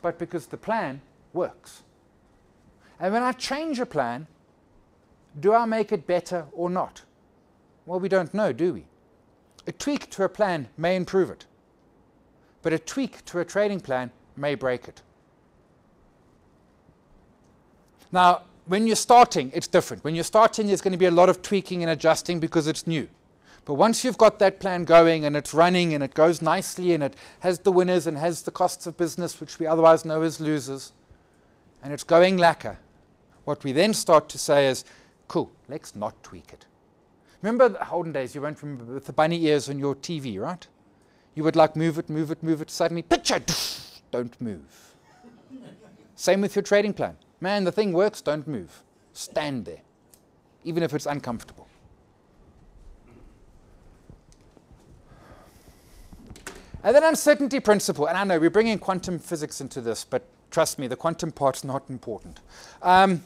but because the plan works. And when I change a plan, do I make it better or not? Well, we don't know, do we? A tweak to a plan may improve it, but a tweak to a trading plan may break it. Now, when you're starting, it's different. When you're starting, there's going to be a lot of tweaking and adjusting because it's new. But once you've got that plan going and it's running and it goes nicely and it has the winners and has the costs of business, which we otherwise know as losers, and it's going lacquer, what we then start to say is, cool, let's not tweak it. Remember the olden days, you went from with the bunny ears on your TV, right? You would like move it, move it, move it, suddenly, picture, don't move. Same with your trading plan. Man, the thing works, don't move. Stand there, even if it's uncomfortable. And then uncertainty principle, and I know we're bringing quantum physics into this, but trust me, the quantum part's not important. Um,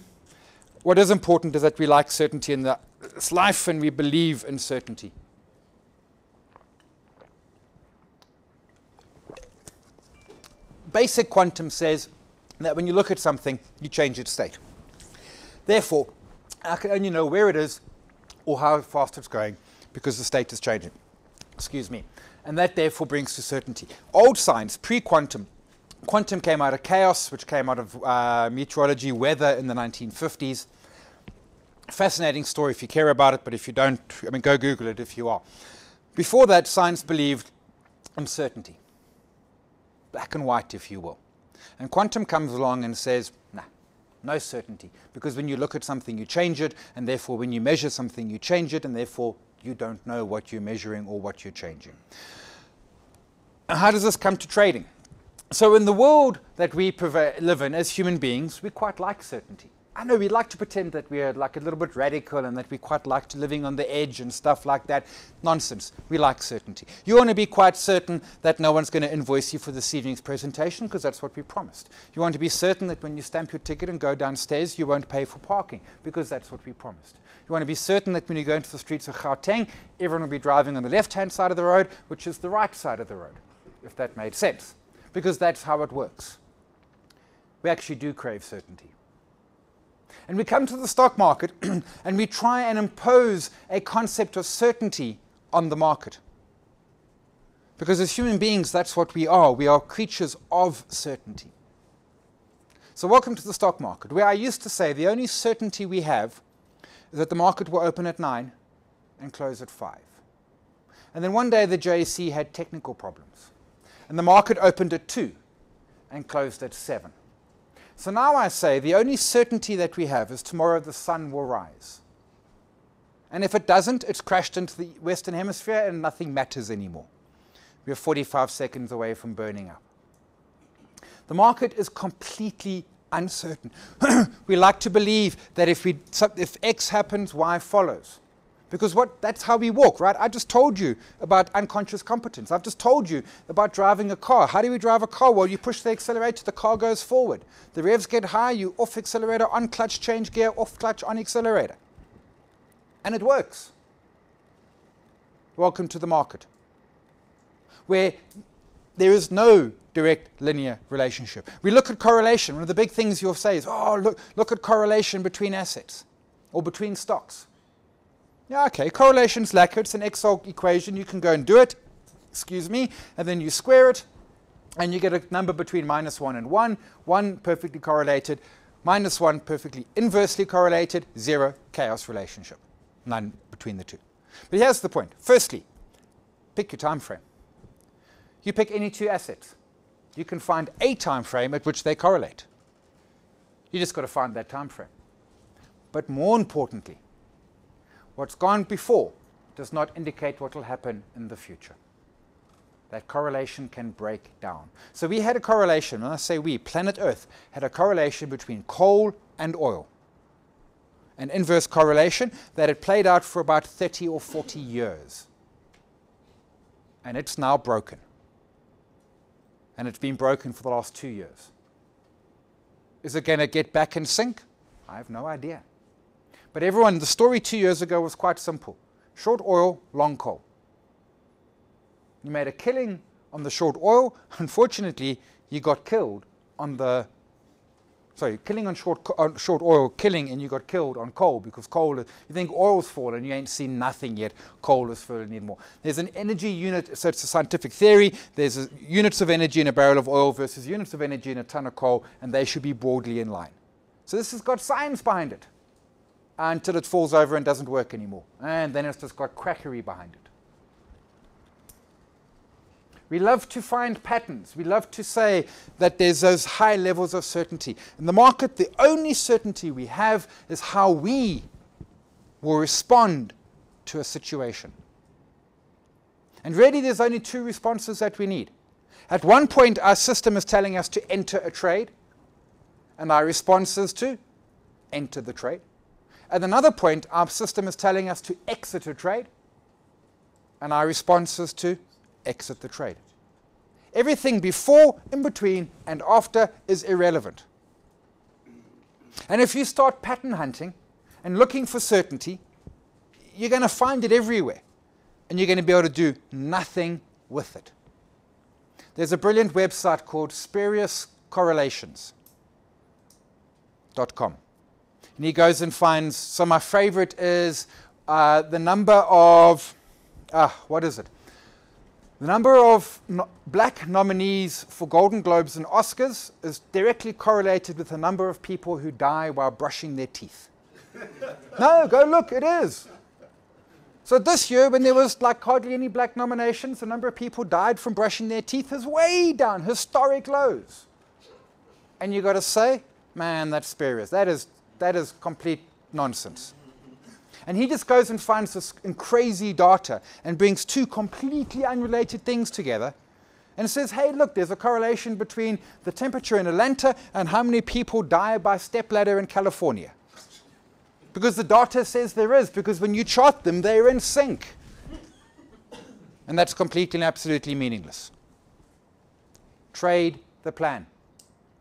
what is important is that we like certainty in this life and we believe in certainty. Basic quantum says that when you look at something, you change its state. Therefore, I can only know where it is or how fast it's going because the state is changing. Excuse me and that therefore brings to certainty. Old science, pre-quantum, quantum came out of chaos, which came out of uh, meteorology, weather in the 1950s. Fascinating story if you care about it, but if you don't, I mean, go Google it if you are. Before that, science believed uncertainty, black and white, if you will. And quantum comes along and says, nah, no certainty. Because when you look at something, you change it, and therefore when you measure something, you change it, and therefore you don't know what you're measuring or what you're changing. How does this come to trading? So in the world that we live in as human beings, we quite like certainty. I know we like to pretend that we're like a little bit radical and that we quite like to living on the edge and stuff like that. Nonsense. We like certainty. You want to be quite certain that no one's going to invoice you for this evening's presentation because that's what we promised. You want to be certain that when you stamp your ticket and go downstairs, you won't pay for parking because that's what we promised. You want to be certain that when you go into the streets of Gauteng, everyone will be driving on the left-hand side of the road, which is the right side of the road, if that made sense, because that's how it works. We actually do crave certainty. And we come to the stock market and we try and impose a concept of certainty on the market. Because as human beings, that's what we are. We are creatures of certainty. So, welcome to the stock market, where I used to say the only certainty we have is that the market will open at 9 and close at 5. And then one day the JSE had technical problems. And the market opened at 2 and closed at 7. So now I say the only certainty that we have is tomorrow the sun will rise. And if it doesn't, it's crashed into the Western Hemisphere and nothing matters anymore. We're 45 seconds away from burning up. The market is completely uncertain. we like to believe that if, we, if X happens, Y follows. Because what, that's how we walk, right? I just told you about unconscious competence. I've just told you about driving a car. How do we drive a car? Well, you push the accelerator, the car goes forward. The revs get high, you off accelerator, on clutch, change gear, off clutch, on accelerator. And it works. Welcome to the market, where there is no direct linear relationship. We look at correlation. One of the big things you'll say is, oh, look, look at correlation between assets or between stocks. Yeah, okay, correlation's lacquer. It's an Excel equation. You can go and do it, excuse me, and then you square it, and you get a number between minus 1 and 1. 1 perfectly correlated, minus 1 perfectly inversely correlated, 0 chaos relationship. None between the two. But here's the point. Firstly, pick your time frame. You pick any two assets You can find a time frame at which they correlate. You just got to find that time frame. But more importantly, what's gone before does not indicate what will happen in the future. That correlation can break down. So we had a correlation, when I say we, planet Earth had a correlation between coal and oil. An inverse correlation that had played out for about 30 or 40 years. And it's now broken. And it's been broken for the last two years. Is it going to get back in sync? I have no idea. But everyone, the story two years ago was quite simple short oil, long coal. You made a killing on the short oil. Unfortunately, you got killed on the sorry, killing on short, on short oil, killing, and you got killed on coal because coal, is, you think oil's fallen, you ain't seen nothing yet. Coal is fallen anymore. There's an energy unit, so it's a scientific theory. There's a, units of energy in a barrel of oil versus units of energy in a ton of coal, and they should be broadly in line. So this has got science behind it until it falls over and doesn't work anymore. And then it's just got quackery behind it. We love to find patterns. We love to say that there's those high levels of certainty. In the market, the only certainty we have is how we will respond to a situation. And really, there's only two responses that we need. At one point, our system is telling us to enter a trade, and our response is to enter the trade. At another point, our system is telling us to exit a trade, and our response is to exit the trade. Everything before, in between, and after is irrelevant. And if you start pattern hunting and looking for certainty, you're going to find it everywhere. And you're going to be able to do nothing with it. There's a brilliant website called spuriouscorrelations.com. And he goes and finds, so my favorite is uh, the number of, ah, what is it? The number of no black nominees for Golden Globes and Oscars is directly correlated with the number of people who die while brushing their teeth. no, go look, it is. So this year, when there was like hardly any black nominations, the number of people died from brushing their teeth is way down, historic lows. And you got to say, man, that's spurious. That is, that is complete nonsense. And he just goes and finds this crazy data and brings two completely unrelated things together and says, hey, look, there's a correlation between the temperature in Atlanta and how many people die by stepladder in California. Because the data says there is, because when you chart them, they're in sync. And that's completely and absolutely meaningless. Trade the plan.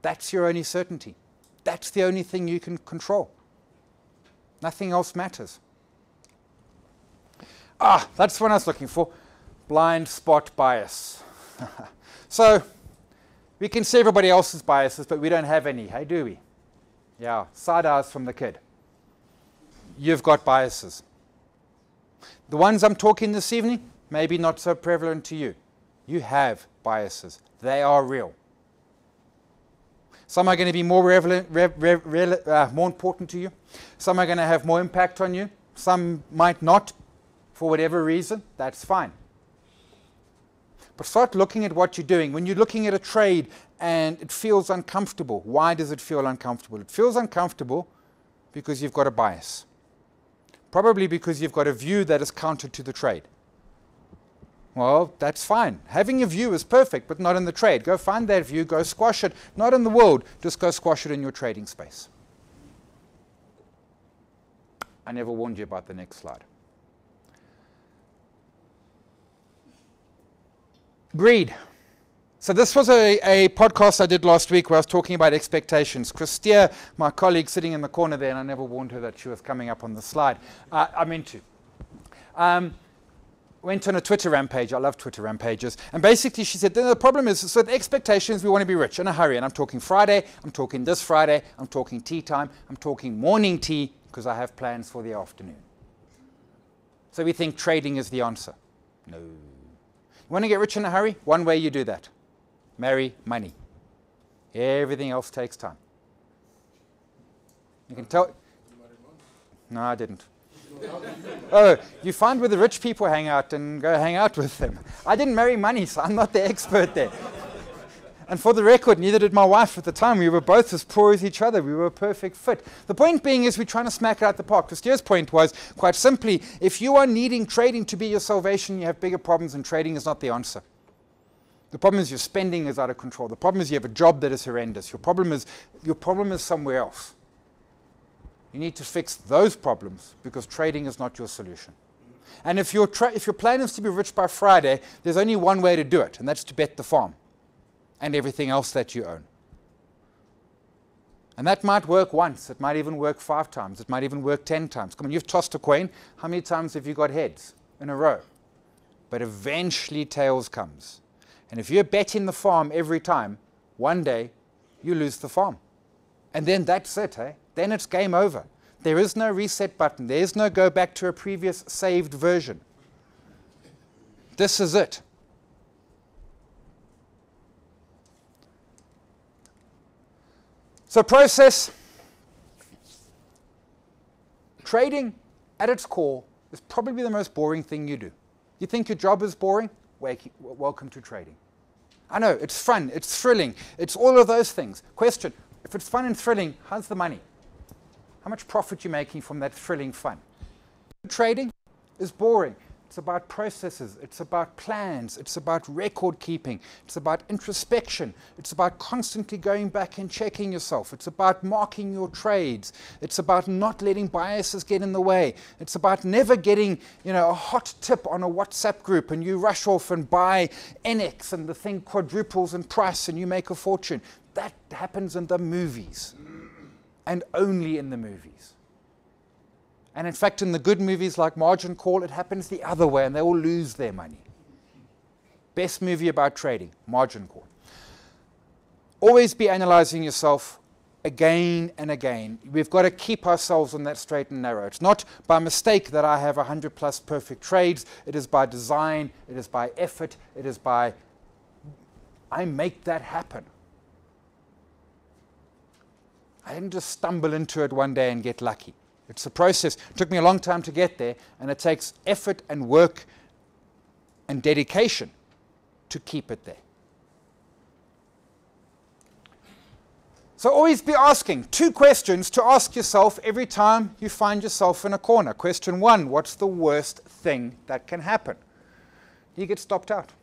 That's your only certainty. That's the only thing you can control. Nothing else matters. Ah, that's what I was looking for. Blind spot bias. so we can see everybody else's biases, but we don't have any, hey, do we? Yeah, side eyes from the kid. You've got biases. The ones I'm talking this evening, maybe not so prevalent to you. You have biases. They are real. Some are going to be more, relevant, re, re, re, uh, more important to you. Some are going to have more impact on you. Some might not for whatever reason, that's fine. But start looking at what you're doing. When you're looking at a trade and it feels uncomfortable, why does it feel uncomfortable? It feels uncomfortable because you've got a bias. Probably because you've got a view that is counter to the trade. Well, that's fine. Having a view is perfect, but not in the trade. Go find that view, go squash it, not in the world, just go squash it in your trading space. I never warned you about the next slide. Greed. So this was a, a podcast I did last week where I was talking about expectations. Christia, my colleague sitting in the corner there, and I never warned her that she was coming up on the slide. Uh, I meant to. Um, went on a Twitter rampage. I love Twitter rampages. And basically she said, the problem is, so the expectations, we want to be rich in a hurry. And I'm talking Friday, I'm talking this Friday, I'm talking tea time, I'm talking morning tea because I have plans for the afternoon. So we think trading is the answer. No. You want to get rich in a hurry? One way you do that marry money. Everything else takes time. You can tell. No, I didn't. Oh, you find where the rich people hang out and go hang out with them. I didn't marry money, so I'm not the expert there. And for the record, neither did my wife at the time. We were both as poor as each other. We were a perfect fit. The point being is we're trying to smack it out the park. Christia's point was, quite simply, if you are needing trading to be your salvation, you have bigger problems, and trading is not the answer. The problem is your spending is out of control. The problem is you have a job that is horrendous. Your problem is, your problem is somewhere else. You need to fix those problems because trading is not your solution. And if, your if your plan is to be rich by Friday, there's only one way to do it, and that's to bet the farm and everything else that you own. And that might work once. It might even work five times. It might even work ten times. Come on, you've tossed a coin. How many times have you got heads in a row? But eventually tails comes. And if you're betting the farm every time, one day you lose the farm. And then that's it, eh? Then it's game over. There is no reset button. There is no go back to a previous saved version. This is it. So, process trading at its core is probably the most boring thing you do. You think your job is boring? welcome to trading. I know, it's fun, it's thrilling, it's all of those things. Question if it's fun and thrilling, how's the money? How much profit you're making from that thrilling fun? Trading is boring. It's about processes, it's about plans, it's about record keeping, it's about introspection, it's about constantly going back and checking yourself, it's about marking your trades, it's about not letting biases get in the way, it's about never getting you know, a hot tip on a WhatsApp group and you rush off and buy NX and the thing quadruples in price and you make a fortune. That happens in the movies and only in the movies. And in fact, in the good movies like Margin Call, it happens the other way and they all lose their money. Best movie about trading, Margin Call. Always be analyzing yourself again and again. We've got to keep ourselves on that straight and narrow. It's not by mistake that I have 100 plus perfect trades. It is by design, it is by effort, it is by I make that happen. I didn't just stumble into it one day and get lucky. It's a process. It took me a long time to get there, and it takes effort and work and dedication to keep it there. So always be asking two questions to ask yourself every time you find yourself in a corner. Question one What's the worst thing that can happen? You get stopped out.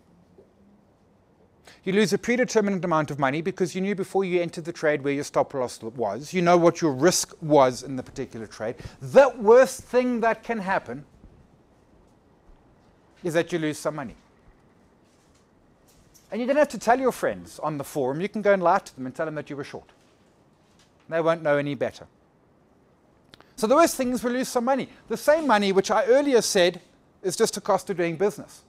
You lose a predetermined amount of money because you knew before you entered the trade where your stop loss was. You know what your risk was in the particular trade. The worst thing that can happen is that you lose some money. And you don't have to tell your friends on the forum. You can go and lie to them and tell them that you were short. They won't know any better. So the worst thing is we lose some money. The same money which I earlier said is just a cost of doing business.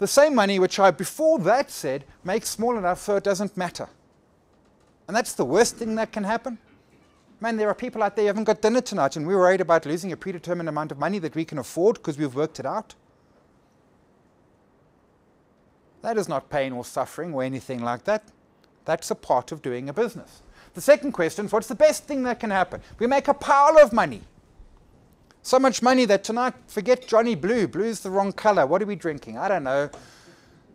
The same money which I before that said makes small enough so it doesn't matter. And that's the worst thing that can happen. Man, there are people out there who haven't got dinner tonight and we're worried about losing a predetermined amount of money that we can afford because we've worked it out. That is not pain or suffering or anything like that. That's a part of doing a business. The second question is what's the best thing that can happen? We make a pile of money. So much money that tonight, forget Johnny Blue. Blue's the wrong color. What are we drinking? I don't know.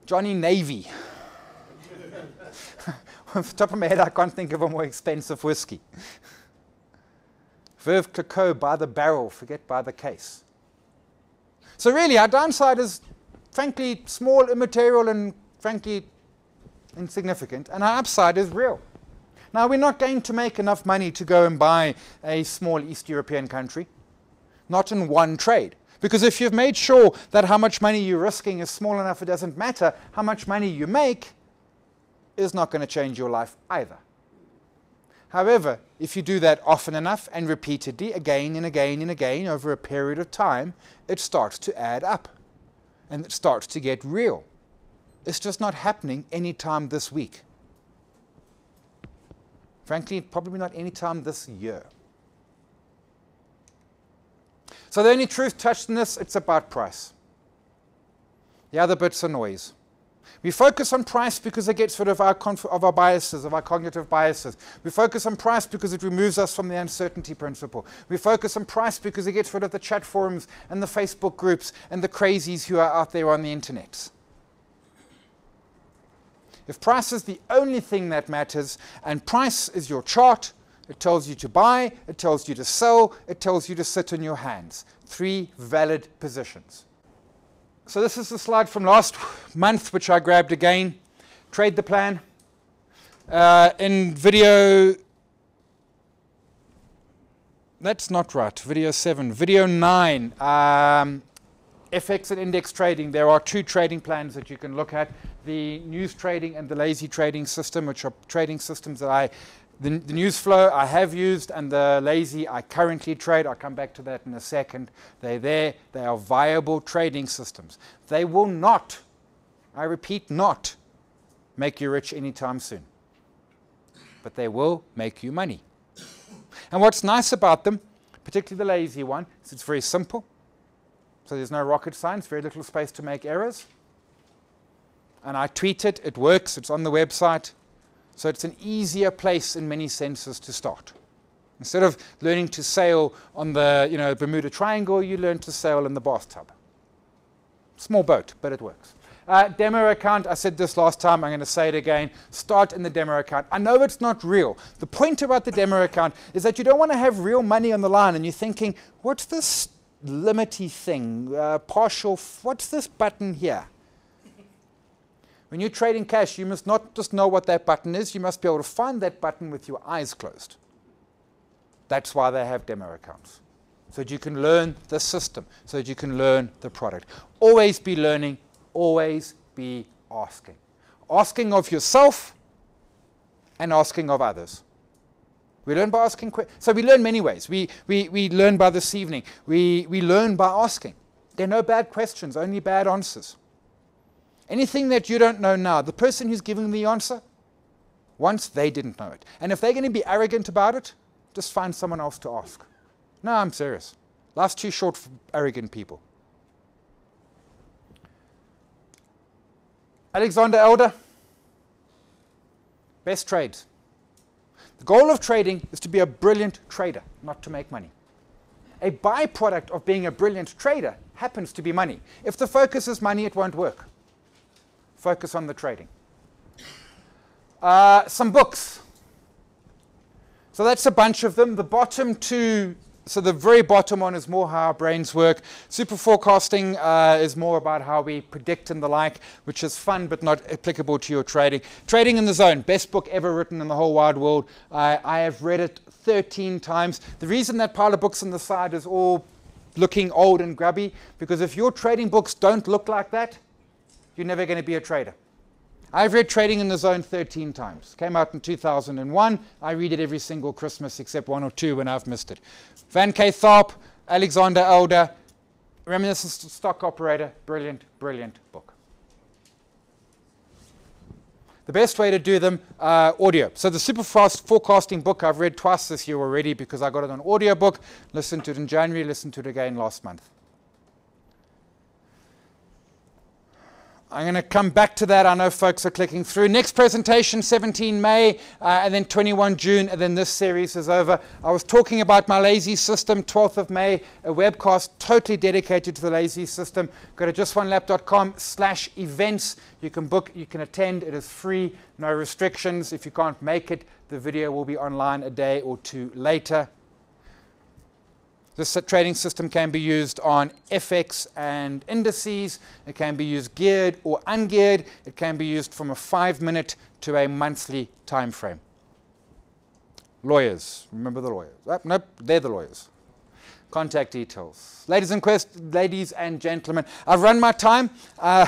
Johnny Navy. Off the top of my head, I can't think of a more expensive whiskey. Veuve Clicquot by the barrel, forget by the case. So really, our downside is frankly small, immaterial, and frankly insignificant, and our upside is real. Now, we're not going to make enough money to go and buy a small East European country not in one trade. Because if you've made sure that how much money you're risking is small enough it doesn't matter, how much money you make is not going to change your life either. However, if you do that often enough and repeatedly, again and again and again over a period of time, it starts to add up and it starts to get real. It's just not happening anytime this week. Frankly, probably not anytime this year. So the only truth touched in this, it's about price. The other bits are noise. We focus on price because it gets rid of our, of our biases, of our cognitive biases. We focus on price because it removes us from the uncertainty principle. We focus on price because it gets rid of the chat forums and the Facebook groups and the crazies who are out there on the internet. If price is the only thing that matters, and price is your chart, it tells you to buy, it tells you to sell, it tells you to sit in your hands. Three valid positions. So this is the slide from last month, which I grabbed again. Trade the plan. Uh, in video, that's not right, video 7. Video 9, um, FX and index trading. There are two trading plans that you can look at. The news trading and the lazy trading system, which are trading systems that I the, the, news flow I have used and the lazy I currently trade, I'll come back to that in a second. They're there, they are viable trading systems. They will not, I repeat, not make you rich anytime soon. But they will make you money. And what's nice about them, particularly the lazy one, is it's very simple. So there's no rocket science, very little space to make errors. And I tweet it, it works, it's on the website. So it's an easier place in many senses to start. Instead of learning to sail on the you know, Bermuda Triangle, you learn to sail in the bathtub. Small boat, but it works. Uh, demo account, I said this last time, I'm going to say it again. Start in the demo account. I know it's not real. The point about the demo account is that you don't want to have real money on the line and you're thinking, what's this limity thing? Uh, partial, what's this button here? When you trade in cash, you must not just know what that button is, you must be able to find that button with your eyes closed. That's why they have demo accounts. So that you can learn the system, so that you can learn the product. Always be learning, always be asking. Asking of yourself and asking of others. We learn by asking questions. So we learn many ways. We, we, we learn by this evening. We, we learn by asking. There are no bad questions, only bad answers. Anything that you don't know now, the person who's giving the answer, once they didn't know it. And if they're going to be arrogant about it, just find someone else to ask. No, I'm serious. Life's too short for arrogant people. Alexander Elder, best trades. The goal of trading is to be a brilliant trader, not to make money. A byproduct of being a brilliant trader happens to be money. If the focus is money, it won't work focus on the trading. Uh, some books. So that's a bunch of them. The bottom two, so the very bottom one is more how our brains work. Super forecasting uh, is more about how we predict and the like, which is fun but not applicable to your trading. Trading in the Zone, best book ever written in the whole wide world. Uh, I have read it 13 times. The reason that pile of books on the side is all looking old and grubby, because if your trading books don't look like that, you're never going to be a trader. I've read Trading in the Zone 13 times. Came out in 2001. I read it every single Christmas except one or two when I've missed it. Van K. Tharp, Alexander Elder, Reminiscence Stock Operator. Brilliant, brilliant book. The best way to do them, uh, audio. So the super fast forecasting book I've read twice this year already because I got it on audiobook. Listened to it in January, listened to it again last month. I'm going to come back to that. I know folks are clicking through. Next presentation, 17 May, uh, and then 21 June, and then this series is over. I was talking about my lazy system, 12th of May, a webcast totally dedicated to the lazy system. Go to justonelap.com slash events. You can book, you can attend. It is free, no restrictions. If you can't make it, the video will be online a day or two later. This trading system can be used on FX and indices. It can be used geared or ungeared. It can be used from a five minute to a monthly time frame. Lawyers, remember the lawyers. Oh, nope, they're the lawyers. Contact details. Ladies and, ladies and gentlemen, I've run my time. Uh,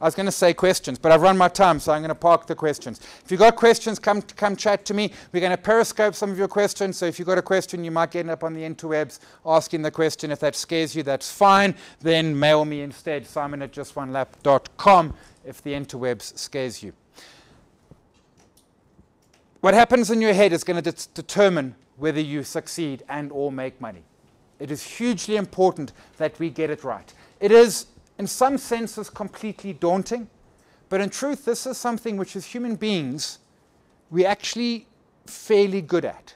I was going to say questions, but I've run my time, so I'm going to park the questions. If you've got questions, come, come chat to me. We're going to periscope some of your questions, so if you've got a question, you might get up on the interwebs asking the question. If that scares you, that's fine. Then mail me instead, simon at justonelap.com if the interwebs scares you. What happens in your head is going to de determine whether you succeed and or make money. It is hugely important that we get it right. It is in some senses completely daunting, but in truth, this is something which, as human beings, we're actually fairly good at.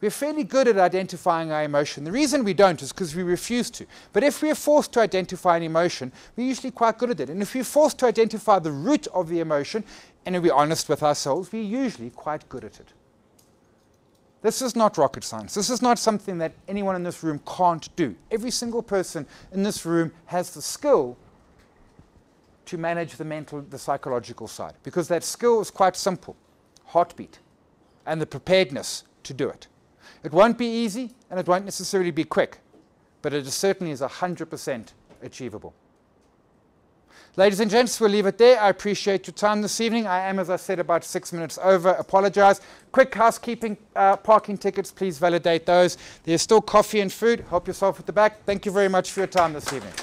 We're fairly good at identifying our emotion. The reason we don't is because we refuse to. But if we're forced to identify an emotion, we're usually quite good at it. And if we're forced to identify the root of the emotion, and if we're honest with ourselves, we're usually quite good at it. This is not rocket science. This is not something that anyone in this room can't do. Every single person in this room has the skill to manage the mental, the psychological side, because that skill is quite simple heartbeat and the preparedness to do it. It won't be easy and it won't necessarily be quick, but it certainly is 100% achievable. Ladies and gents, we'll leave it there. I appreciate your time this evening. I am, as I said, about six minutes over. Apologize. Quick housekeeping uh, parking tickets, please validate those. There's still coffee and food. Help yourself at the back. Thank you very much for your time this evening.